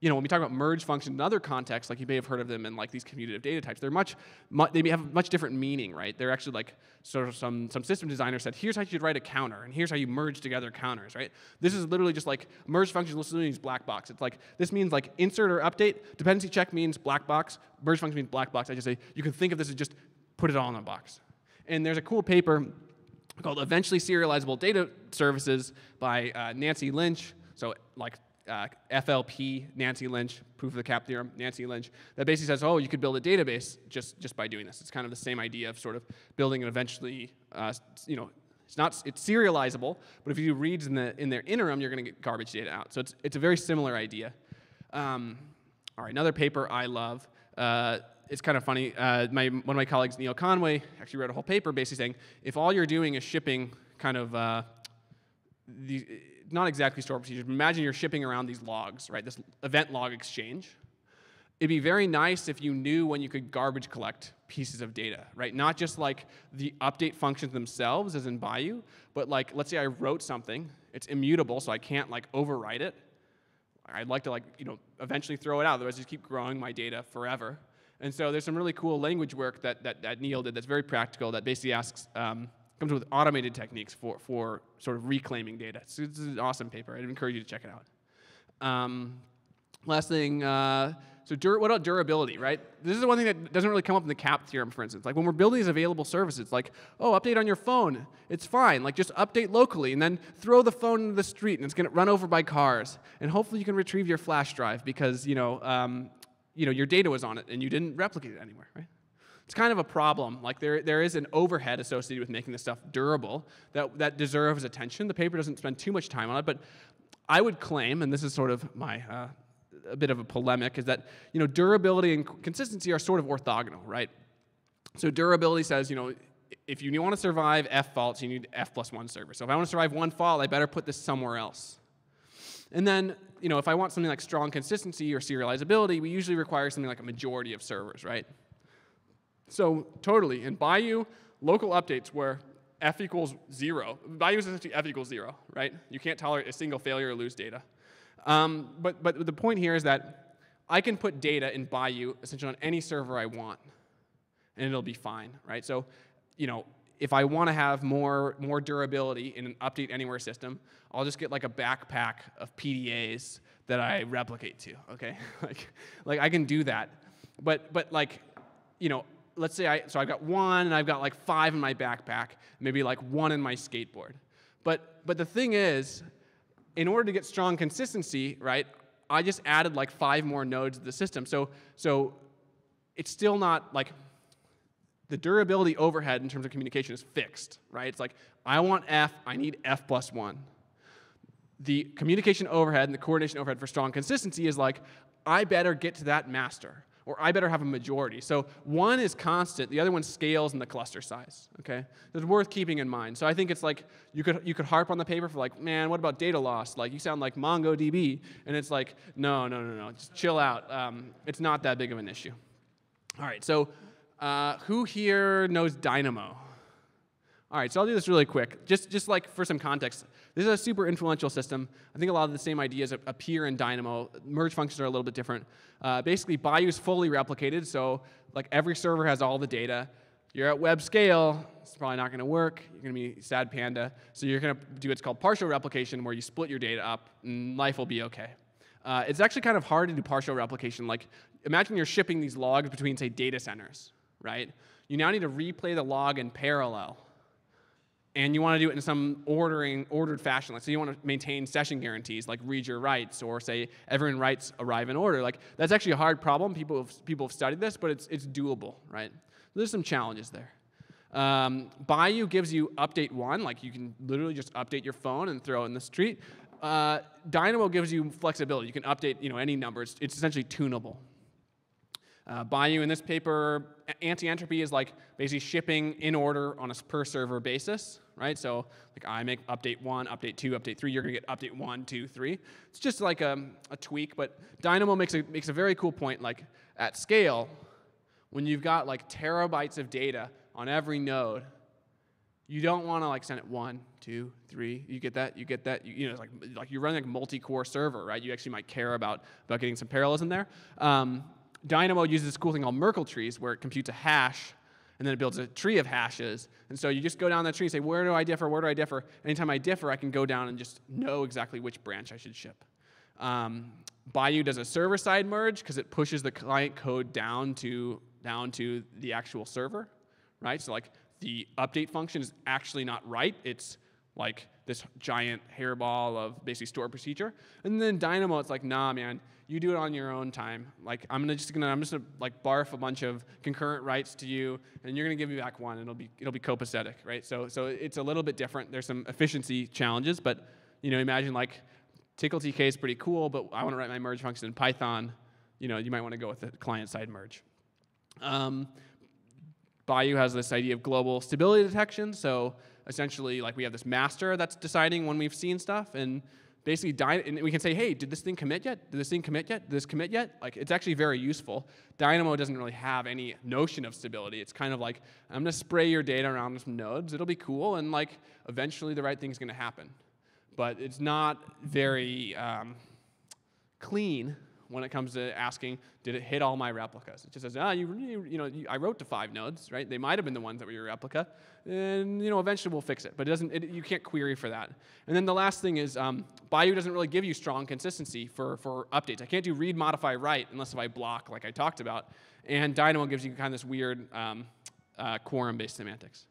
you know, when we talk about merge functions in other contexts, like you may have heard of them in like these commutative data types, they're much, mu they have much different meaning, right? They're actually like sort of some, some system designer said, here's how you write a counter, and here's how you merge together counters, right? This is literally just like merge functions function literally these black box. It's like, this means like insert or update, dependency check means black box, merge function means black box. I just say, you can think of this as just put it all in a box. And there's a cool paper called Eventually Serializable Data Services by uh, Nancy Lynch, so like uh, FLP, Nancy Lynch, proof of the CAP theorem, Nancy Lynch, that basically says, oh, you could build a database just, just by doing this. It's kind of the same idea of sort of building and eventually, uh, you know, it's not it's serializable, but if you do reads in the in their interim, you're going to get garbage data out. So it's it's a very similar idea. Um, all right, another paper I love. Uh, it's kind of funny. Uh, my, one of my colleagues, Neil Conway, actually wrote a whole paper basically saying if all you're doing is shipping kind of uh, the not exactly store procedures, but imagine you're shipping around these logs, right? This event log exchange. It'd be very nice if you knew when you could garbage collect pieces of data, right? Not just like the update functions themselves, as in Bayou, but like, let's say I wrote something, it's immutable, so I can't like overwrite it. I'd like to like, you know, eventually throw it out, otherwise just keep growing my data forever. And so there's some really cool language work that, that, that Neil did that's very practical that basically asks, um, comes with automated techniques for, for sort of reclaiming data. So it's an awesome paper. I'd encourage you to check it out. Um, last thing, uh, so what about durability, right? This is the one thing that doesn't really come up in the CAP theorem, for instance. Like when we're building these available services, like, oh, update on your phone. It's fine. Like just update locally and then throw the phone into the street and it's going to run over by cars. And hopefully you can retrieve your flash drive because, you know, um, you know, your data was on it and you didn't replicate it anywhere, right? It's kind of a problem. Like there, there is an overhead associated with making this stuff durable that, that deserves attention. The paper doesn't spend too much time on it, but I would claim, and this is sort of my uh, a bit of a polemic, is that you know durability and consistency are sort of orthogonal, right? So durability says, you know, if you want to survive F faults, you need F plus one server. So if I want to survive one fault, I better put this somewhere else. And then, you know, if I want something like strong consistency or serializability, we usually require something like a majority of servers, right? So totally, in Bayou, local updates where f equals zero. Bayou is essentially f equals zero, right? You can't tolerate a single failure or lose data. Um, but, but the point here is that I can put data in Bayou essentially on any server I want, and it'll be fine, right? So, you know, if I want to have more, more durability in an update anywhere system, I'll just get like a backpack of PDAs that I replicate to, okay? like, like I can do that. But, but like, you know, let's say I, so I've got one and I've got like five in my backpack, maybe like one in my skateboard. But, but the thing is, in order to get strong consistency, right, I just added like five more nodes to the system. So, so it's still not like the durability overhead in terms of communication is fixed, right? It's like, I want F, I need F plus one. The communication overhead and the coordination overhead for strong consistency is like, I better get to that master or I better have a majority. So one is constant, the other one scales in the cluster size. Okay, it's worth keeping in mind. So I think it's like you could you could harp on the paper for like, man, what about data loss? Like you sound like MongoDB, and it's like, no, no, no, no, just chill out. Um, it's not that big of an issue. All right, so uh, who here knows Dynamo? All right, so I'll do this really quick. Just, just like for some context, this is a super influential system. I think a lot of the same ideas appear in Dynamo. Merge functions are a little bit different. Uh, basically, Bayou is fully replicated, so like every server has all the data. You're at web scale, it's probably not going to work. You're going to be sad panda. So you're going to do what's called partial replication, where you split your data up, and life will be okay. Uh, it's actually kind of hard to do partial replication. Like, imagine you're shipping these logs between, say, data centers, right? You now need to replay the log in parallel and you want to do it in some ordering, ordered fashion. Like, so you want to maintain session guarantees, like read your writes, or say everyone writes arrive in order. Like that's actually a hard problem. People have, people have studied this, but it's, it's doable, right? There's some challenges there. Um, Bayou gives you update one, like you can literally just update your phone and throw it in the street. Uh, Dynamo gives you flexibility. You can update you know, any numbers. It's essentially tunable. Uh, Bayou in this paper, anti-entropy is like basically shipping in order on a per server basis, right? So like I make update one, update two, update three. You're gonna get update one, two, three. It's just like a, a tweak, but Dynamo makes a, makes a very cool point. Like at scale, when you've got like terabytes of data on every node, you don't want to like send it one, two, three. You get that? You get that? You, you know, it's like like you're running like multi-core server, right? You actually might care about about getting some parallelism there. Um, Dynamo uses this cool thing called Merkle trees, where it computes a hash and then it builds a tree of hashes. And so you just go down that tree and say, where do I differ? Where do I differ? Anytime I differ, I can go down and just know exactly which branch I should ship. Um, Bayou does a server-side merge because it pushes the client code down to down to the actual server, right? So like the update function is actually not right. It's like this giant hairball of basically store procedure. And then Dynamo, it's like, nah, man, you do it on your own time. Like I'm gonna just gonna I'm just gonna like barf a bunch of concurrent writes to you, and you're gonna give me back one, and it'll be it'll be copacetic, right? So so it's a little bit different. There's some efficiency challenges, but you know, imagine like Tcl/Tk is pretty cool, but I want to write my merge function in Python. You know, you might want to go with the client-side merge. Um, Bayou has this idea of global stability detection. So essentially, like we have this master that's deciding when we've seen stuff, and basically, and we can say, hey, did this thing commit yet? Did this thing commit yet? Did this commit yet? Like, it's actually very useful. Dynamo doesn't really have any notion of stability. It's kind of like, I'm gonna spray your data around with some nodes. It'll be cool, and like, eventually the right thing's gonna happen. But it's not very um, clean when it comes to asking, did it hit all my replicas? It just says, ah, you, you know, you, I wrote to five nodes, right? They might have been the ones that were your replica, and you know, eventually we'll fix it. But it doesn't, it, you can't query for that. And then the last thing is, um, Bayou doesn't really give you strong consistency for, for updates. I can't do read, modify, write unless if I block, like I talked about. And Dynamo gives you kind of this weird um, uh, quorum-based semantics.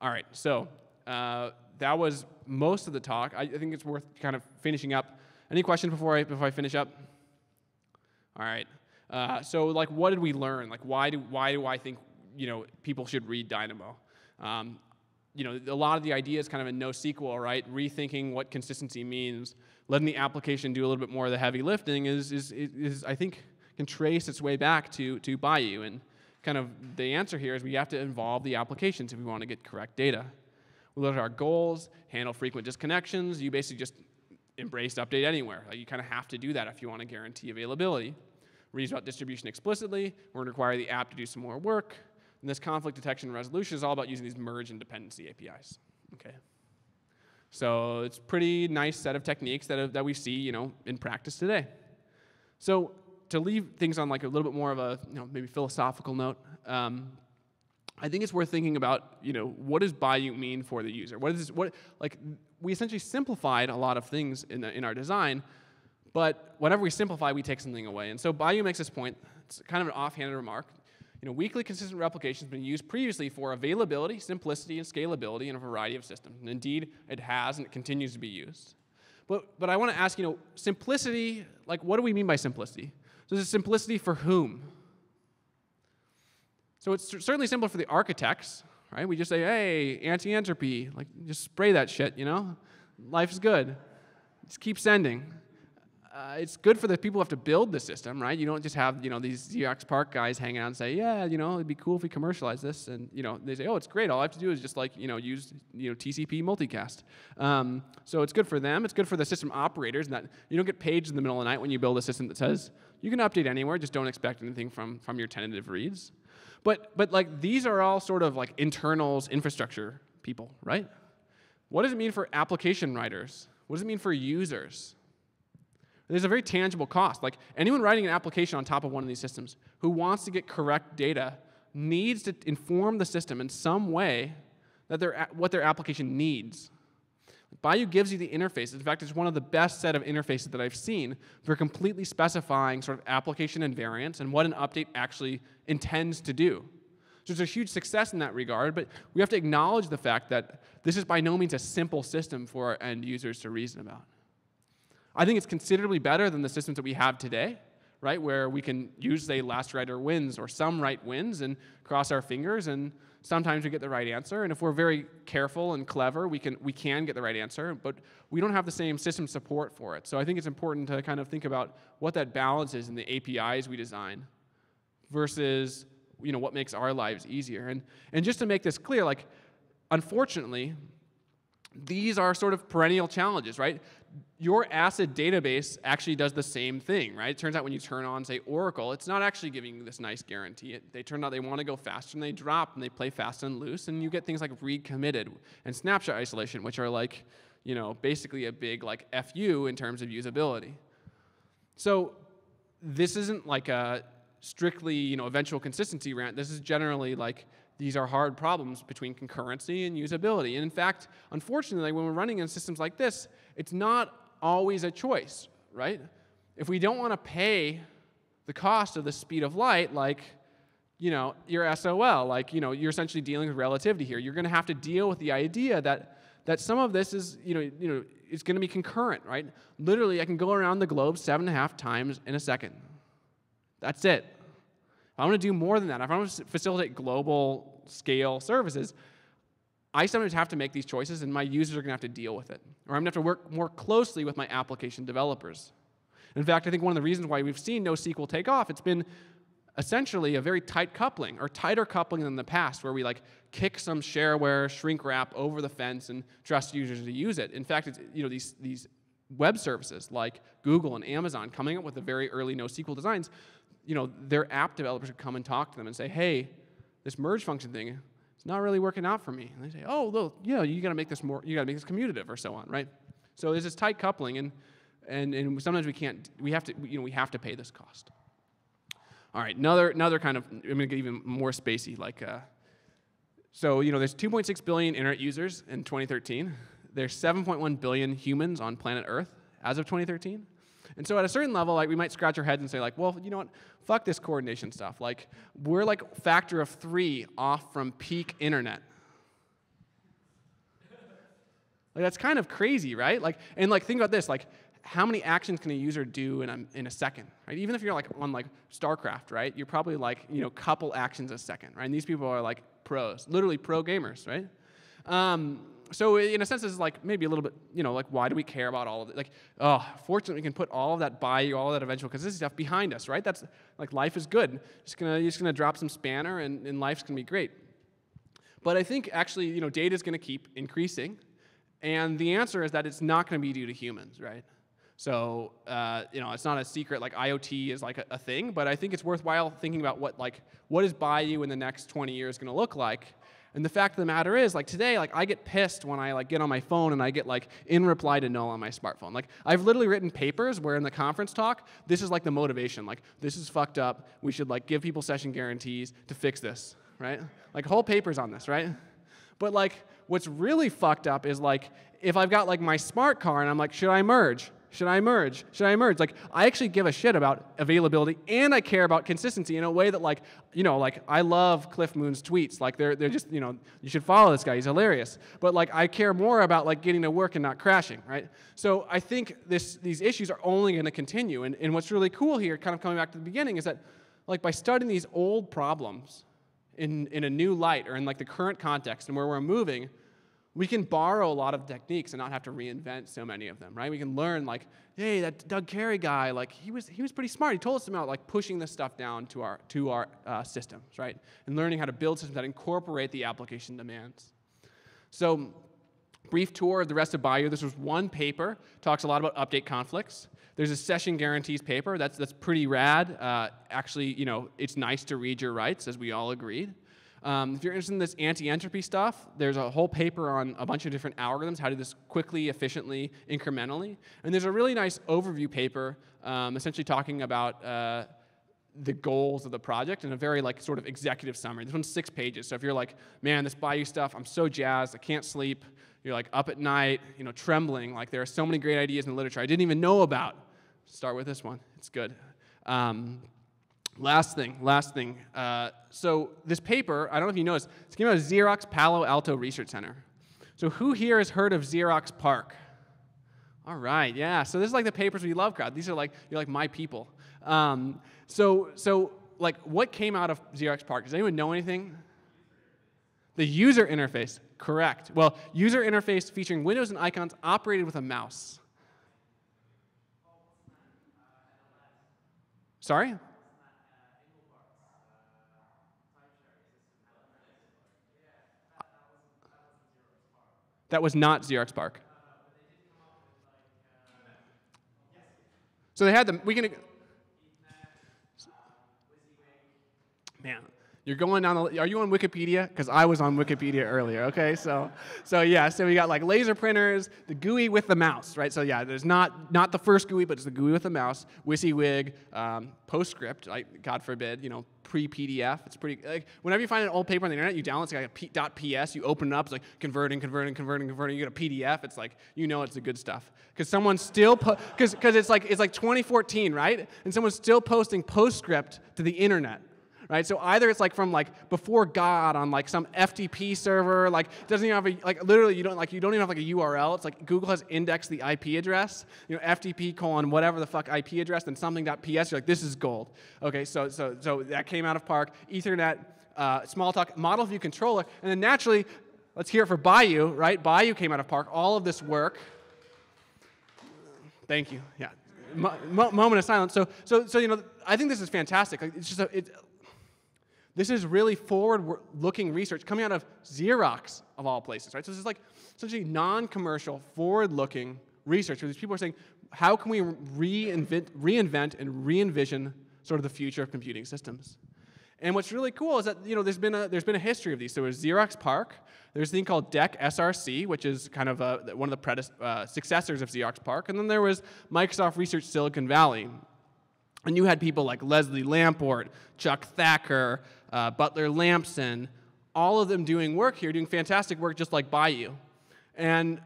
All right, so uh, that was most of the talk. I, I think it's worth kind of finishing up. Any questions before I, before I finish up? All right. Uh, so like, what did we learn? Like, why do why do I think you know people should read Dynamo? Um, you know, a lot of the ideas kind of in NoSQL, right? Rethinking what consistency means, letting the application do a little bit more of the heavy lifting is, is, is I think, can trace its way back to, to Bayou. And kind of the answer here is we have to involve the applications if we want to get correct data. We look at our goals, handle frequent disconnections. You basically just embraced update anywhere. Like you kind of have to do that if you want to guarantee availability. Reads about distribution explicitly. We're going to require the app to do some more work. And this conflict detection resolution is all about using these merge and dependency APIs. Okay. So it's pretty nice set of techniques that, that we see, you know, in practice today. So to leave things on like a little bit more of a, you know, maybe philosophical note, um, I think it's worth thinking about, you know, what does Bayou mean for the user? What is this, what, like, we essentially simplified a lot of things in, the, in our design, but whenever we simplify, we take something away. And so Bayou makes this point, it's kind of an offhanded remark. You know, weakly consistent replication has been used previously for availability, simplicity, and scalability in a variety of systems. And indeed, it has, and it continues to be used. But, but I want to ask, you know, simplicity, like, what do we mean by simplicity? So is it simplicity for whom? So it's certainly simple for the architects, right? We just say, hey, anti-entropy, like just spray that shit, you know? Life's good. Just keep sending. Uh, it's good for the people who have to build the system, right? You don't just have, you know, these Xerox PARC guys hanging out and say, yeah, you know, it'd be cool if we commercialize this. And, you know, they say, oh, it's great. All I have to do is just like, you know, use, you know, TCP multicast. Um, so it's good for them. It's good for the system operators. And that you don't get paged in the middle of the night when you build a system that says, you can update anywhere, just don't expect anything from, from your tentative reads. But, but like these are all sort of like internals infrastructure people, right? What does it mean for application writers? What does it mean for users? There's a very tangible cost. Like anyone writing an application on top of one of these systems who wants to get correct data needs to inform the system in some way that their, what their application needs. Bayou gives you the interfaces. In fact, it's one of the best set of interfaces that I've seen for completely specifying sort of application invariants and what an update actually intends to do. So it's a huge success in that regard, but we have to acknowledge the fact that this is by no means a simple system for our end users to reason about. I think it's considerably better than the systems that we have today, right? Where we can use, say, last writer wins or some right wins and cross our fingers, and sometimes we get the right answer. And if we're very careful and clever, we can, we can get the right answer, but we don't have the same system support for it. So I think it's important to kind of think about what that balance is in the APIs we design versus you know, what makes our lives easier. And, and just to make this clear, like, unfortunately, these are sort of perennial challenges, right? Your ACID database actually does the same thing, right? It turns out when you turn on, say, Oracle, it's not actually giving you this nice guarantee. It, they turn out they want to go faster and they drop and they play fast and loose, and you get things like read committed and snapshot isolation, which are like, you know, basically a big like FU in terms of usability. So this isn't like a strictly, you know, eventual consistency rant. This is generally like these are hard problems between concurrency and usability. And in fact, unfortunately, when we're running in systems like this, it's not always a choice, right? If we don't want to pay the cost of the speed of light, like, you know, your SOL, like, you know, you're essentially dealing with relativity here. You're going to have to deal with the idea that that some of this is, you know, you know, it's going to be concurrent, right? Literally, I can go around the globe seven and a half times in a second. That's it. If I want to do more than that, if I want to facilitate global scale services, I sometimes have to make these choices, and my users are going to have to deal with it. Or I'm going to have to work more closely with my application developers. In fact, I think one of the reasons why we've seen NoSQL take off, it's been essentially a very tight coupling, or tighter coupling than the past, where we like kick some shareware, shrink wrap over the fence, and trust users to use it. In fact, it's, you know these these web services like Google and Amazon coming up with the very early NoSQL designs you know, their app developers would come and talk to them and say, hey, this merge function thing, it's not really working out for me. And they say, oh, well, you know, you got to make this more, you got to make this commutative or so on, right? So there's this tight coupling, and, and, and sometimes we can't, we have to, you know, we have to pay this cost. All right, another, another kind of, I'm to get even more spacey, like, uh, so, you know, there's 2.6 billion internet users in 2013. There's 7.1 billion humans on planet Earth as of 2013. And so at a certain level, like we might scratch our heads and say, like, well, you know what? Fuck this coordination stuff. Like, we're like factor of three off from peak internet. Like that's kind of crazy, right? Like, and like think about this, like how many actions can a user do in a, in a second, right? Even if you're like on like StarCraft, right? You're probably like, you know, couple actions a second, right? And these people are like pros, literally pro gamers, right? Um, so in a sense, this is like maybe a little bit, you know, like why do we care about all of it? Like, oh, fortunately, we can put all of that by all of that eventual consistency stuff behind us, right? That's like life is good. Just gonna, you're just gonna drop some Spanner, and, and life's gonna be great. But I think actually, you know, data is gonna keep increasing, and the answer is that it's not gonna be due to humans, right? So, uh, you know, it's not a secret like IoT is like a, a, thing, but I think it's worthwhile thinking about what like what is Bayou in the next 20 years going to look like, and the fact of the matter is, like today, like I get pissed when I like get on my phone and I get like in reply to null on my smartphone. Like I've literally written papers where in the conference talk, this is like the motivation. Like this is fucked up. We should like give people session guarantees to fix this, right? Like whole papers on this, right? But like what's really fucked up is like if I've got like my smart car and I'm like, should I merge? Should I merge? Should I merge? Like, I actually give a shit about availability and I care about consistency in a way that, like, you know, like, I love Cliff Moon's tweets. Like, they're, they're just, you know, you should follow this guy. He's hilarious. But, like, I care more about, like, getting to work and not crashing, right? So I think this, these issues are only going to continue. And, and what's really cool here, kind of coming back to the beginning, is that, like, by studying these old problems in, in a new light or in, like, the current context and where we're moving, we can borrow a lot of techniques and not have to reinvent so many of them, right? We can learn like, hey, that Doug Terry guy, like he was he was pretty smart. He told us about like pushing this stuff down to our to our uh, systems, right? And learning how to build systems that incorporate the application demands. So, brief tour of the rest of Bayou. This was one paper talks a lot about update conflicts. There's a session guarantees paper that's that's pretty rad. Uh, actually, you know, it's nice to read your writes, as we all agreed. Um, if you're interested in this anti-entropy stuff, there's a whole paper on a bunch of different algorithms, how to do this quickly, efficiently, incrementally. And there's a really nice overview paper um, essentially talking about uh, the goals of the project in a very like sort of executive summary. This one's six pages. So if you're like, man, this Bayou stuff, I'm so jazzed, I can't sleep. You're like up at night, you know, trembling. Like there are so many great ideas in the literature I didn't even know about. Start with this one. It's good. Um, Last thing, last thing. Uh, so this paper, I don't know if you noticed, it's came out of Xerox Palo Alto Research Center. So who here has heard of Xerox PARC? All right, yeah. So this is like the papers we love crowd. These are like you're like my people. Um, so so like what came out of Xerox PARC? Does anyone know anything? The user interface, correct. Well, user interface featuring windows and icons operated with a mouse. Sorry? That was not Xerox PARC. So they had them. We can. Man, you're going down the. Are you on Wikipedia? Because I was on Wikipedia earlier. Okay, so, so yeah, so we got like laser printers, the GUI with the mouse, right? So yeah, there's not not the first GUI, but it's the GUI with the mouse. WYSIWYG, um, PostScript, like God forbid, you know, pre-PDF. It's pretty like whenever you find an old paper on the internet, you download it's like a .ps. You open it up, it's like converting, converting, converting, converting. You get a PDF. It's like you know it's the good stuff because someone's still because because it's like it's like 2014, right? And someone's still posting PostScript to the internet right? So either it's like from like before God on like some FTP server, like doesn't even have a like literally you don't like you don't even have like a URL. It's like Google has indexed the IP address, you know, FTP colon whatever the fuck IP address, then something.ps. You're like this is gold. Okay, so so so that came out of PARC Ethernet, uh, Smalltalk, model view controller, and then naturally, let's hear it for Bayou, right? Bayou came out of PARC. All of this work. Thank you. Yeah. Mo- moment of silence. So, so, so you know, I think this is fantastic. Like, it's just a, it, this is really forward looking research coming out of Xerox, of all places, right? So this is like essentially non commercial, forward looking research where these people are saying, how can we reinvent, reinvent and re envision sort of the future of computing systems? And what's really cool is that you know there's been a there's been a history of these. So there's Xerox PARC. There's a thing called DEC SRC, which is kind of a, one of the uh, successors of Xerox PARC. And then there was Microsoft Research Silicon Valley. And you had people like Leslie Lamport, Chuck Thacker, uh, Butler Lampson, all of them doing work here, doing fantastic work just like Bayou. And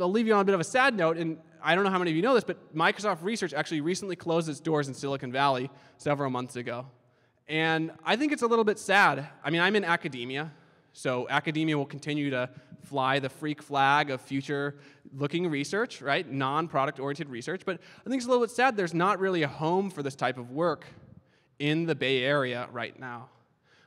I'll leave you on a bit of a sad note, and I don't know how many of you know this, but Microsoft Research actually recently closed its doors in Silicon Valley several months ago. And I think it's a little bit sad. I mean, I'm in academia, so academia will continue to fly the freak flag of future looking research, right? Non product oriented research. But I think it's a little bit sad there's not really a home for this type of work in the Bay Area right now.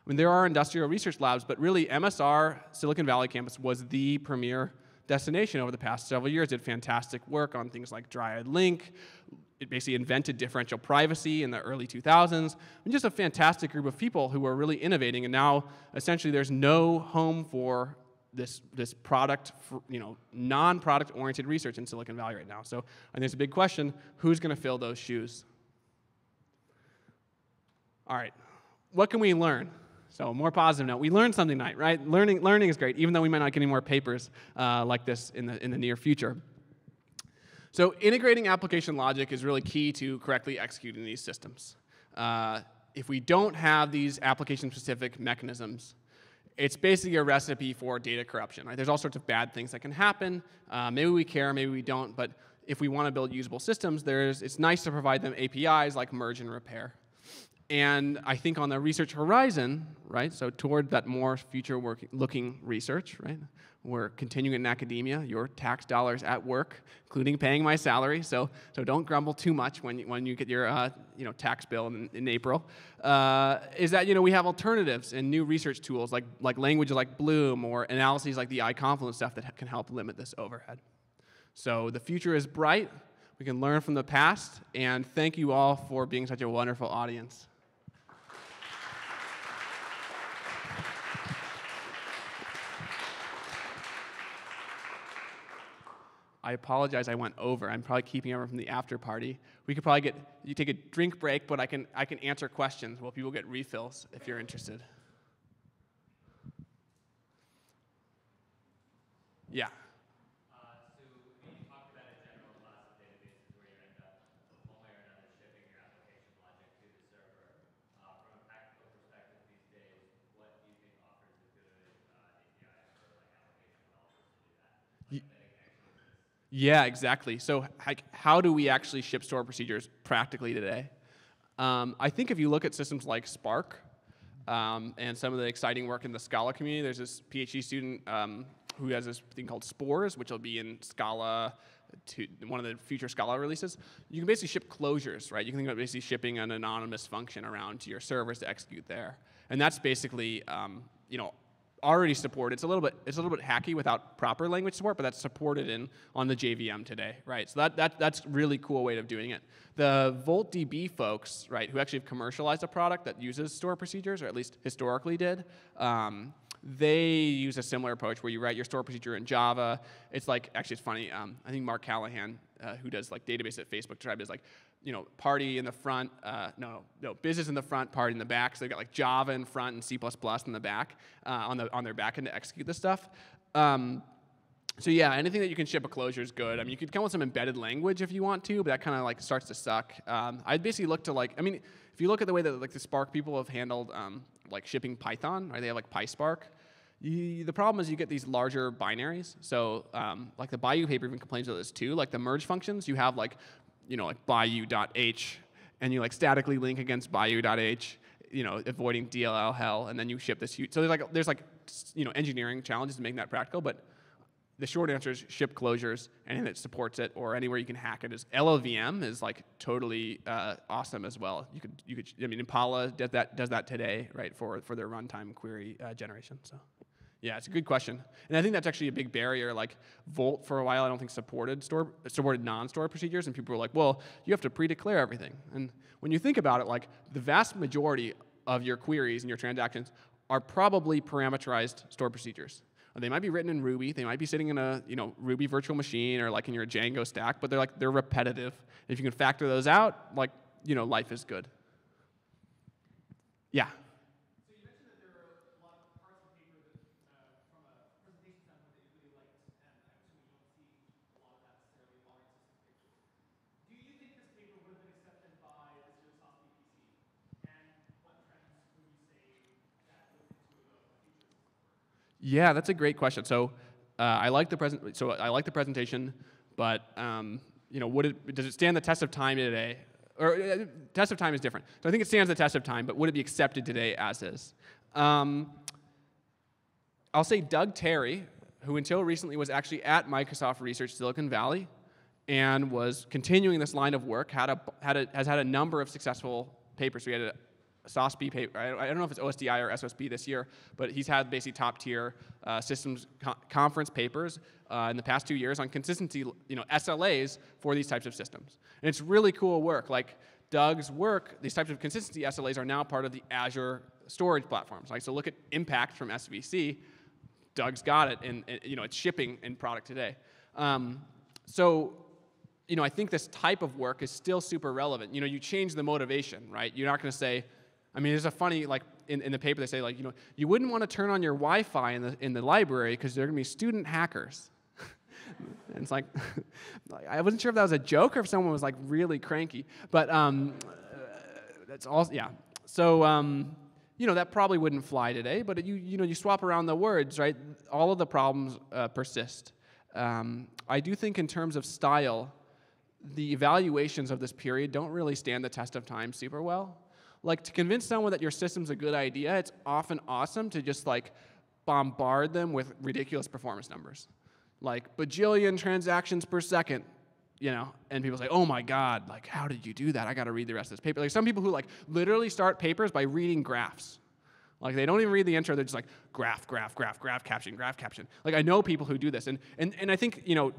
I mean, there are industrial research labs, but really MSR Silicon Valley campus was the premier destination over the past several years. It did fantastic work on things like DryadLINQ. It basically invented differential privacy in the early 2000s. I And just a fantastic group of people who were really innovating. And now, essentially, there's no home for this, this product, for, you know, non-product oriented research in Silicon Valley right now. So I think there's a big question, who's going to fill those shoes? All right, what can we learn? So more positive note. We learned something tonight, right? Learning, learning is great, even though we might not get any more papers uh, like this in the, in the near future. So integrating application logic is really key to correctly executing these systems. Uh, if we don't have these application-specific mechanisms, it's basically a recipe for data corruption. Right? There's all sorts of bad things that can happen. Uh, maybe we care, maybe we don't, but if we want to build usable systems, there's, it's nice to provide them APIs like merge and repair. And I think on the research horizon, right, so toward that more future looking research, right, we're continuing in academia, your tax dollars at work, including paying my salary, so, so don't grumble too much when you, when you get your uh, you know, tax bill in, in April, uh, is that you know, we have alternatives and new research tools like, like languages like Bloom or analyses like the I-confluence stuff that can help limit this overhead. So the future is bright. We can learn from the past, and thank you all for being such a wonderful audience. I apologize, I went over. I'm probably keeping everyone from the after party. We could probably get, you take a drink break, but I can, I can answer questions while people get refills if you're interested. Yeah. Yeah, exactly. So, how do we actually ship store procedures practically today? Um, I think if you look at systems like Spark um, and some of the exciting work in the Scala community, there's this PhD student um, who has this thing called Spores, which will be in Scala to one of the future Scala releases, you can basically ship closures, right? You can think about basically shipping an anonymous function around to your servers to execute there, and that's basically um, you know already supported. It's a little bit it's a little bit hacky without proper language support, but that's supported in on the JVM today, right? So that, that that's really cool way of doing it. The VoltDB folks, right, who actually have commercialized a product that uses store procedures, or at least historically did. Um, they use a similar approach where you write your store procedure in Java. It's like, actually, it's funny. Um, I think Mark Callaghan, uh, who does like database at Facebook, it as like, you know, party in the front, uh, no, no, business in the front, party in the back. So they've got like Java in front and C++ in the back uh, on the on their backend to execute this stuff. Um, so yeah, anything that you can ship a closure is good. I mean, you could come with some embedded language if you want to, but that kind of like starts to suck. Um, I'd basically look to like, I mean, if you look at the way that like the Spark people have handled um, like shipping Python, right? They have like PySpark. You, the problem is you get these larger binaries. So um, like the Bayou paper even complains about this too. Like the merge functions, you have like, you know, like bayou.h, and you like statically link against bayou.h, you know, avoiding DLL hell, and then you ship this huge. So there's like there's like you know engineering challenges to making that practical, but the short answer is ship closures, anything that supports it, or anywhere you can hack it. Is LLVM is like totally uh, awesome as well. You could you could I mean Impala does that does that today, right, for for their runtime query uh, generation. So. Yeah, it's a good question, and I think that's actually a big barrier. Like Volt, for a while, I don't think supported store supported non-store procedures, and people were like, "Well, you have to pre-declare everything." And when you think about it, like the vast majority of your queries and your transactions are probably parameterized store procedures. They might be written in Ruby. They might be sitting in a you know Ruby virtual machine or like in your Django stack, but they're like they're repetitive. If you can factor those out, like you know, life is good. Yeah. Yeah, that's a great question. So uh, I like the present. So I like the presentation, but um, you know, would it, does it stand the test of time today? Or uh, test of time is different. So I think it stands the test of time, but would it be accepted today as is? Um, I'll say Doug Terry, who until recently was actually at Microsoft Research Silicon Valley, and was continuing this line of work, had a, had a, has had a number of successful papers. We had a SOSP paper. I don't know if it's OSDI or SOSP this year, but he's had basically top tier uh, systems co conference papers uh, in the past two years on consistency, you know, SLAs for these types of systems. And it's really cool work. Like Doug's work, these types of consistency SLAs are now part of the Azure storage platforms. Like so, look at Impact from SVC. Doug's got it, and, and you know, it's shipping in product today. Um, so you know, I think this type of work is still super relevant. You know, you change the motivation, right? You're not going to say, I mean, there's a funny, like, in, in the paper, they say, like, you know, you wouldn't want to turn on your Wi Fi in the, in the library because there are going to be student hackers. and it's like, I wasn't sure if that was a joke or if someone was, like, really cranky. But um, uh, that's all, yeah. So, um, you know, that probably wouldn't fly today, but you, you know, you swap around the words, right? All of the problems uh, persist. Um, I do think, in terms of style, the evaluations of this period don't really stand the test of time super well. Like to convince someone that your system's a good idea, it's often awesome to just like bombard them with ridiculous performance numbers. Like bajillion transactions per second, you know, and people say, "Oh my god, like how did you do that? I got to read the rest of this paper." Like some people who like literally start papers by reading graphs. Like they don't even read the intro, they're just like graph, graph, graph, graph, caption, graph, caption. Like I know people who do this. And and, and I think, you know,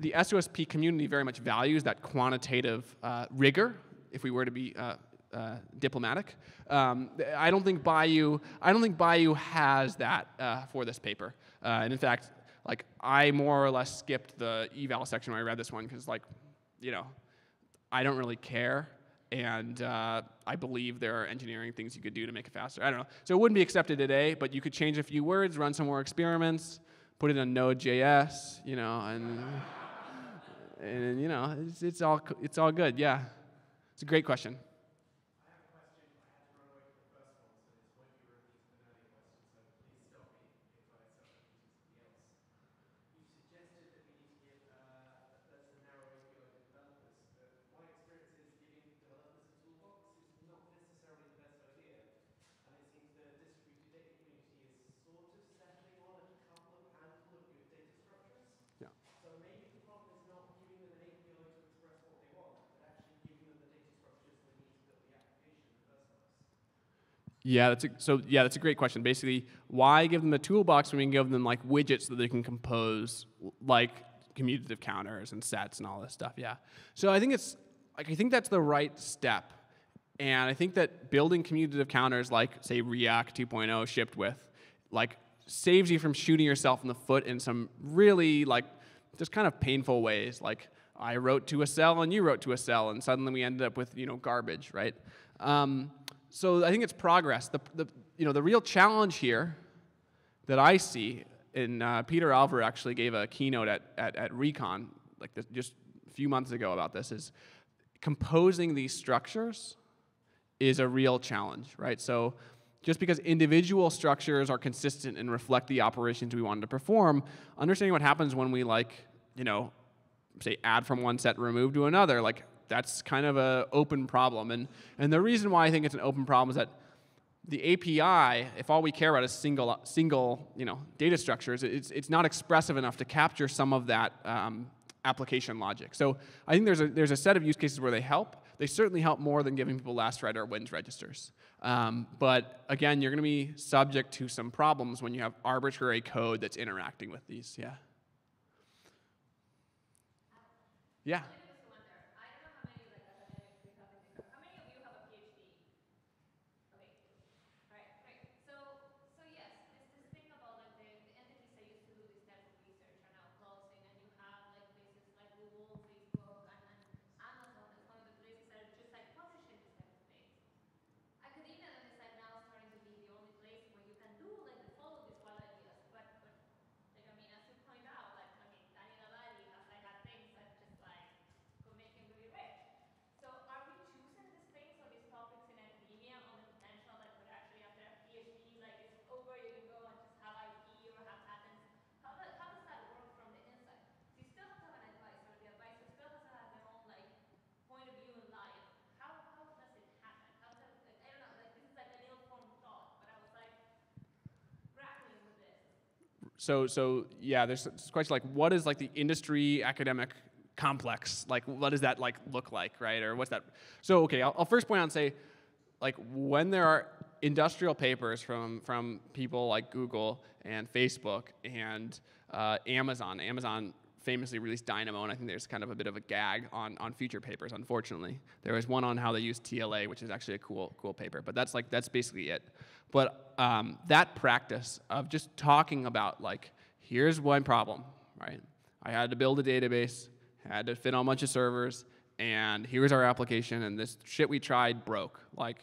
the SOSP community very much values that quantitative uh, rigor, if we were to be uh, uh, diplomatic. Um, I don't think Bayou, I don't think Bayou has that uh, for this paper. Uh, and in fact, like I more or less skipped the eval section when I read this one because like, you know, I don't really care. And uh, I believe there are engineering things you could do to make it faster. I don't know. So it wouldn't be accepted today, but you could change a few words, run some more experiments, put it on Node.js, you know, and, and you know, it's, it's, all, it's all good. Yeah. It's a great question. Yeah, that's a, so. Yeah, that's a great question. Basically, why give them a toolbox when we can give them like widgets that they can compose, like commutative counters and sets and all this stuff? Yeah. So I think it's like I think that's the right step, and I think that building commutative counters like say Riak 2.0 shipped with, like saves you from shooting yourself in the foot in some really like just kind of painful ways. Like I wrote to a cell and you wrote to a cell, and suddenly we ended up with you know garbage, right? Um, so I think it's progress. The, the, you know, the real challenge here that I see, and uh, Peter Alvaro actually gave a keynote at, at, at RICON like this, just a few months ago about this, is composing these structures is a real challenge, right? So just because individual structures are consistent and reflect the operations we wanted to perform, understanding what happens when we like, you know, say add from one set, remove to another, like that's kind of an open problem. And, and the reason why I think it's an open problem is that the API, if all we care about is single, single you know, data structures, it's, it's not expressive enough to capture some of that um, application logic. So I think there's a, there's a set of use cases where they help. They certainly help more than giving people last write or wins registers. Um, but again, you're going to be subject to some problems when you have arbitrary code that's interacting with these. Yeah. Yeah. So, so yeah, there's this question like, what is like the industry academic complex? Like, what does that like look like, right? Or what's that? So, okay, I'll, I'll first point out and say, like, when there are industrial papers from from people like Google and Facebook and uh, Amazon, Amazon famously released Dynamo, and I think there's kind of a bit of a gag on, on future papers, unfortunately. There was one on how they use TLA, which is actually a cool, cool paper, but that's like, that's basically it. But um, that practice of just talking about like, here's one problem, right? I had to build a database, had to fit on a bunch of servers, and here's our application, and this shit we tried broke. Like,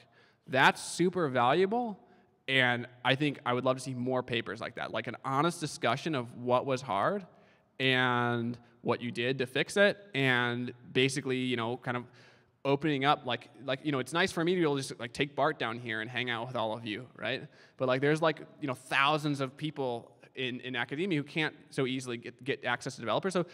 that's super valuable, and I think I would love to see more papers like that, like an honest discussion of what was hard and what you did to fix it, and basically, you know, kind of opening up like like you know it's nice for me to be able to just like take Bart down here and hang out with all of you, right? But like there's like you know thousands of people in, in academia who can't so easily get, get access to developers. So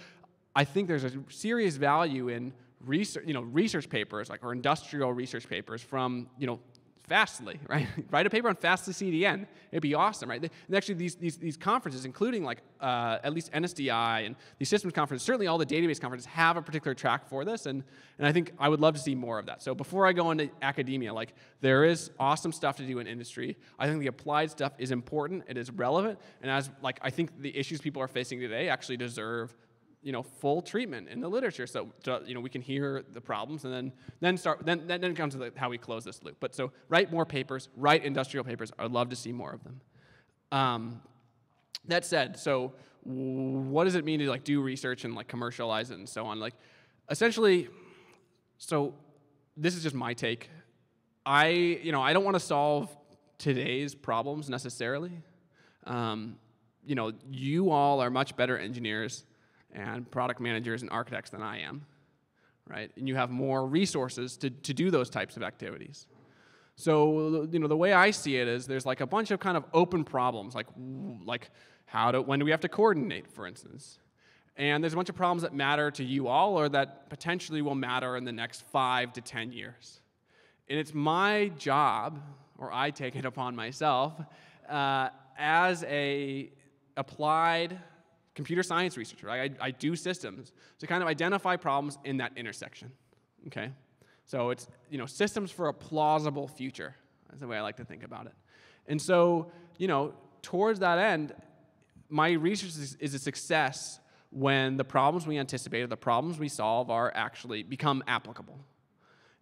I think there's a serious value in research, you know, research papers like or industrial research papers from you know Fastly, right? Write a paper on Fastly CDN. It'd be awesome, right? And actually, these, these, these conferences, including like uh, at least NSDI and these systems conferences, certainly all the database conferences have a particular track for this, and, and I think I would love to see more of that. So before I go into academia, like there is awesome stuff to do in industry. I think the applied stuff is important, it is relevant, and as like I think the issues people are facing today actually deserve you know, full treatment in the literature. So, you know, we can hear the problems and then, then start, then, then it comes to the, how we close this loop. But so write more papers, write industrial papers. I'd love to see more of them. Um, that said, so what does it mean to like do research and like commercialize it and so on? Like, essentially, so this is just my take. I, you know, I don't want to solve today's problems necessarily. Um, you know, you all are much better engineers and product managers and architects than I am, right? And you have more resources to, to do those types of activities. So, you know, the way I see it is there's like a bunch of kind of open problems, like, like how do, when do we have to coordinate, for instance? And there's a bunch of problems that matter to you all or that potentially will matter in the next five to 10 years. And it's my job, or I take it upon myself, uh, as a applied computer science researcher. I, I do systems to kind of identify problems in that intersection. Okay? So it's you know systems for a plausible future. That's the way I like to think about it. And so, you know, towards that end, my research is, is a success when the problems we anticipate or the problems we solve are actually become applicable.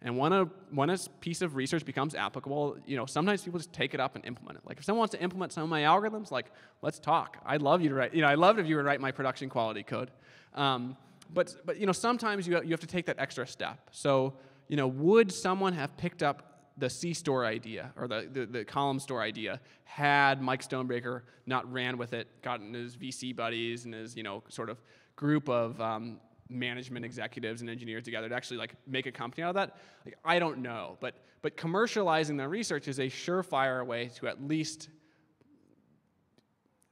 And when a, when a piece of research becomes applicable, you know, sometimes people just take it up and implement it. Like if someone wants to implement some of my algorithms, like, let's talk. I'd love you to write, you know, I'd love if you would write my production quality code. Um, but, but, you know, sometimes you, you have to take that extra step. So, you know, would someone have picked up the C store idea or the, the, the, column store idea had Mike Stonebraker not ran with it, gotten his VC buddies and his, you know, sort of group of um, management executives and engineers together to actually like make a company out of that? Like, I don't know, but but commercializing the research is a surefire way to at least.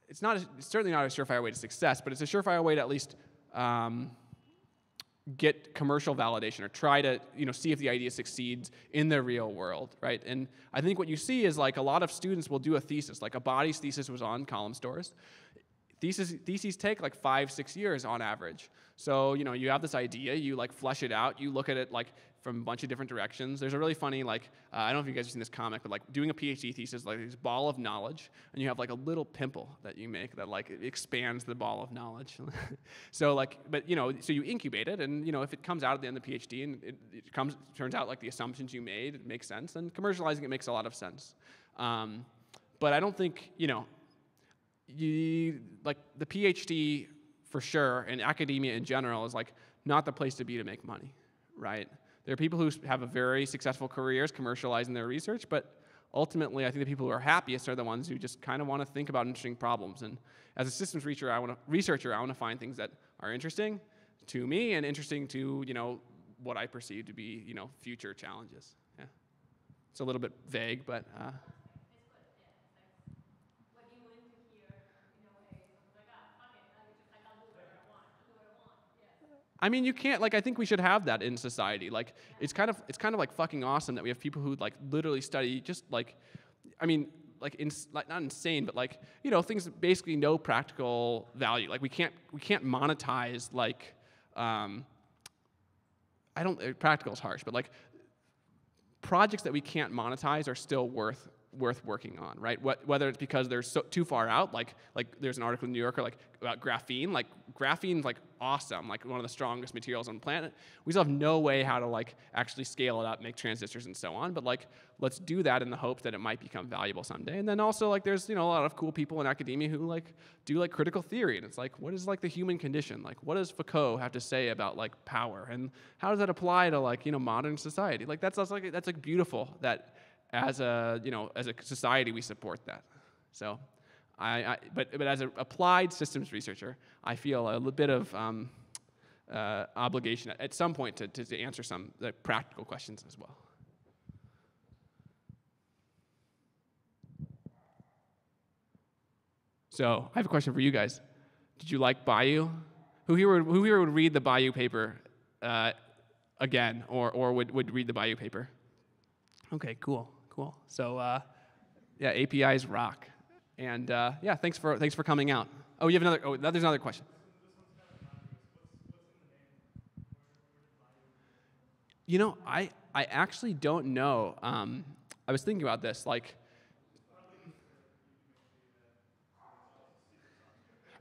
It's not a, it's certainly not a surefire way to success, but it's a surefire way to at least um, get commercial validation or try to you know see if the idea succeeds in the real world, right? And I think what you see is like a lot of students will do a thesis, like Abadi's thesis was on column stores. Theses, theses take like five, six years on average. So, you know, you have this idea, you like flesh it out, you look at it like from a bunch of different directions. There's a really funny, like, uh, I don't know if you guys have seen this comic, but like doing a PhD thesis, like this ball of knowledge, and you have like a little pimple that you make that like expands the ball of knowledge. so like, but you know, so you incubate it, and you know, if it comes out at the end of the PhD and it, it comes, turns out like the assumptions you made it makes sense, then commercializing it makes a lot of sense. Um, but I don't think, you know, you like the PhD for sure, and academia in general is like not the place to be to make money, right? There are people who have a very successful careers commercializing their research, but ultimately, I think the people who are happiest are the ones who just kind of want to think about interesting problems. And as a systems researcher, I want to researcher, I want to find things that are interesting to me and interesting to you know what I perceive to be you know future challenges. Yeah, it's a little bit vague, but. Uh, I mean, you can't like. I think we should have that in society. Like, it's kind of it's kind of like fucking awesome that we have people who like literally study just like, I mean, like, in, like not insane, but like you know things basically no practical value. Like we can't we can't monetize like, um, I don't uh, practical is harsh, but like projects that we can't monetize are still worth worth working on, right? What, whether it's because they're so, too far out, like like there's an article in New Yorker like about graphene, like graphene's like awesome, like one of the strongest materials on the planet. We still have no way how to like actually scale it up, make transistors and so on. But like let's do that in the hope that it might become valuable someday. And then also like there's you know a lot of cool people in academia who like do like critical theory, and it's like what is like the human condition? Like what does Foucault have to say about like power, and how does that apply to like you know modern society? Like that's, that's like that's like beautiful that as a you know as a society we support that. So, I, I but but as an applied systems researcher, I feel a little bit of um, uh, obligation at, some point to, to, to answer some practical questions as well. So I have a question for you guys. Did you like Bayou? Who here would, who here would read the Bayou paper uh, again, or, or would, would read the Bayou paper? Okay, cool. Cool. So uh, yeah, APIs rock. And uh, yeah, thanks for thanks for coming out. Oh, you have another. Oh, there's another question. You know, I I actually don't know. Um, I was thinking about this, like.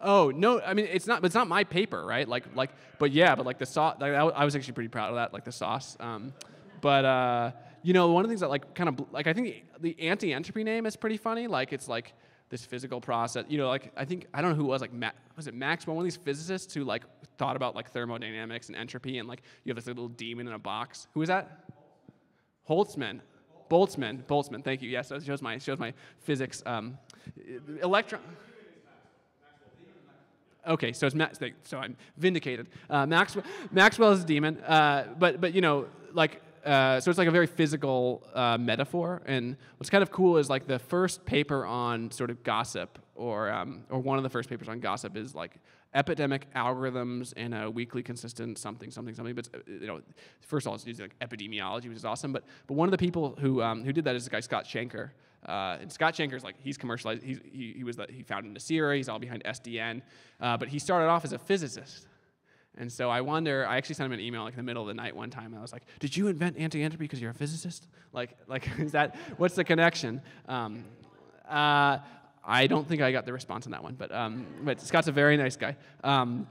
Oh no! I mean, it's not. It's not my paper, right? Like, like, but yeah, but like the sauce. Like, I was actually pretty proud of that, like the sauce. Um, but uh, you know, one of the things that like kind of like I think the, anti-entropy name is pretty funny. Like it's like this physical process. You know, like I think I don't know who it was like Ma- was it Maxwell, one of these physicists who like thought about like thermodynamics and entropy and like you have this little demon in a box. Who is that? Holtzman. Boltzmann. Boltzmann. Thank you. Yes, that shows my shows my physics. Um, electron. Okay, so it's Ma- so I'm vindicated. Uh, Maxwell, a demon, uh, but but you know like uh, so it's like a very physical uh, metaphor. And what's kind of cool is like the first paper on sort of gossip, or um, or one of the first papers on gossip is like epidemic algorithms and a weakly consistent something something something. But uh, you know, first of all, it's using like epidemiology, which is awesome. But but one of the people who um, who did that is this guy Scott Shenker. Uh, and Scott Shenker's like he's commercialized. He's, he, he was the, he founded Nicira. He's all behind SDN, uh, but he started off as a physicist. And so I wonder, I actually sent him an email like in the middle of the night one time, and I was like, did you invent anti-entropy because you're a physicist? Like, like is that, what's the connection? Um, uh, I don't think I got the response on that one, but, um, but Scott's a very nice guy. Um,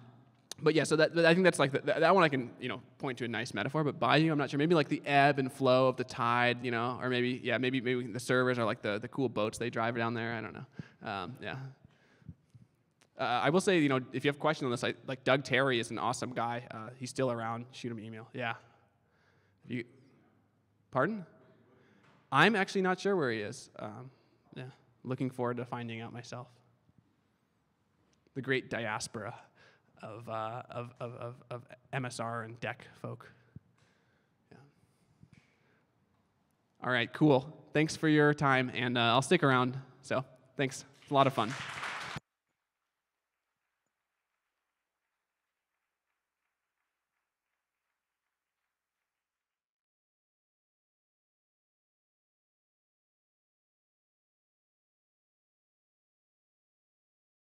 but yeah, so that, I think that's like the, that one I can you know point to a nice metaphor. But Bayou, I'm not sure. Maybe like the ebb and flow of the tide, you know, or maybe yeah, maybe maybe the servers are like the, the cool boats they drive down there. I don't know. Um, yeah. Uh, I will say, you know, if you have questions on this, I, like Doug Terry is an awesome guy. Uh, he's still around. Shoot him an email. Yeah. You, pardon? I'm actually not sure where he is. Um, yeah. Looking forward to finding out myself. The great diaspora of, uh, of, of, of, of MSR and DEC folk. Yeah. All right, cool. Thanks for your time, and uh, I'll stick around. So, thanks. It's a lot of fun.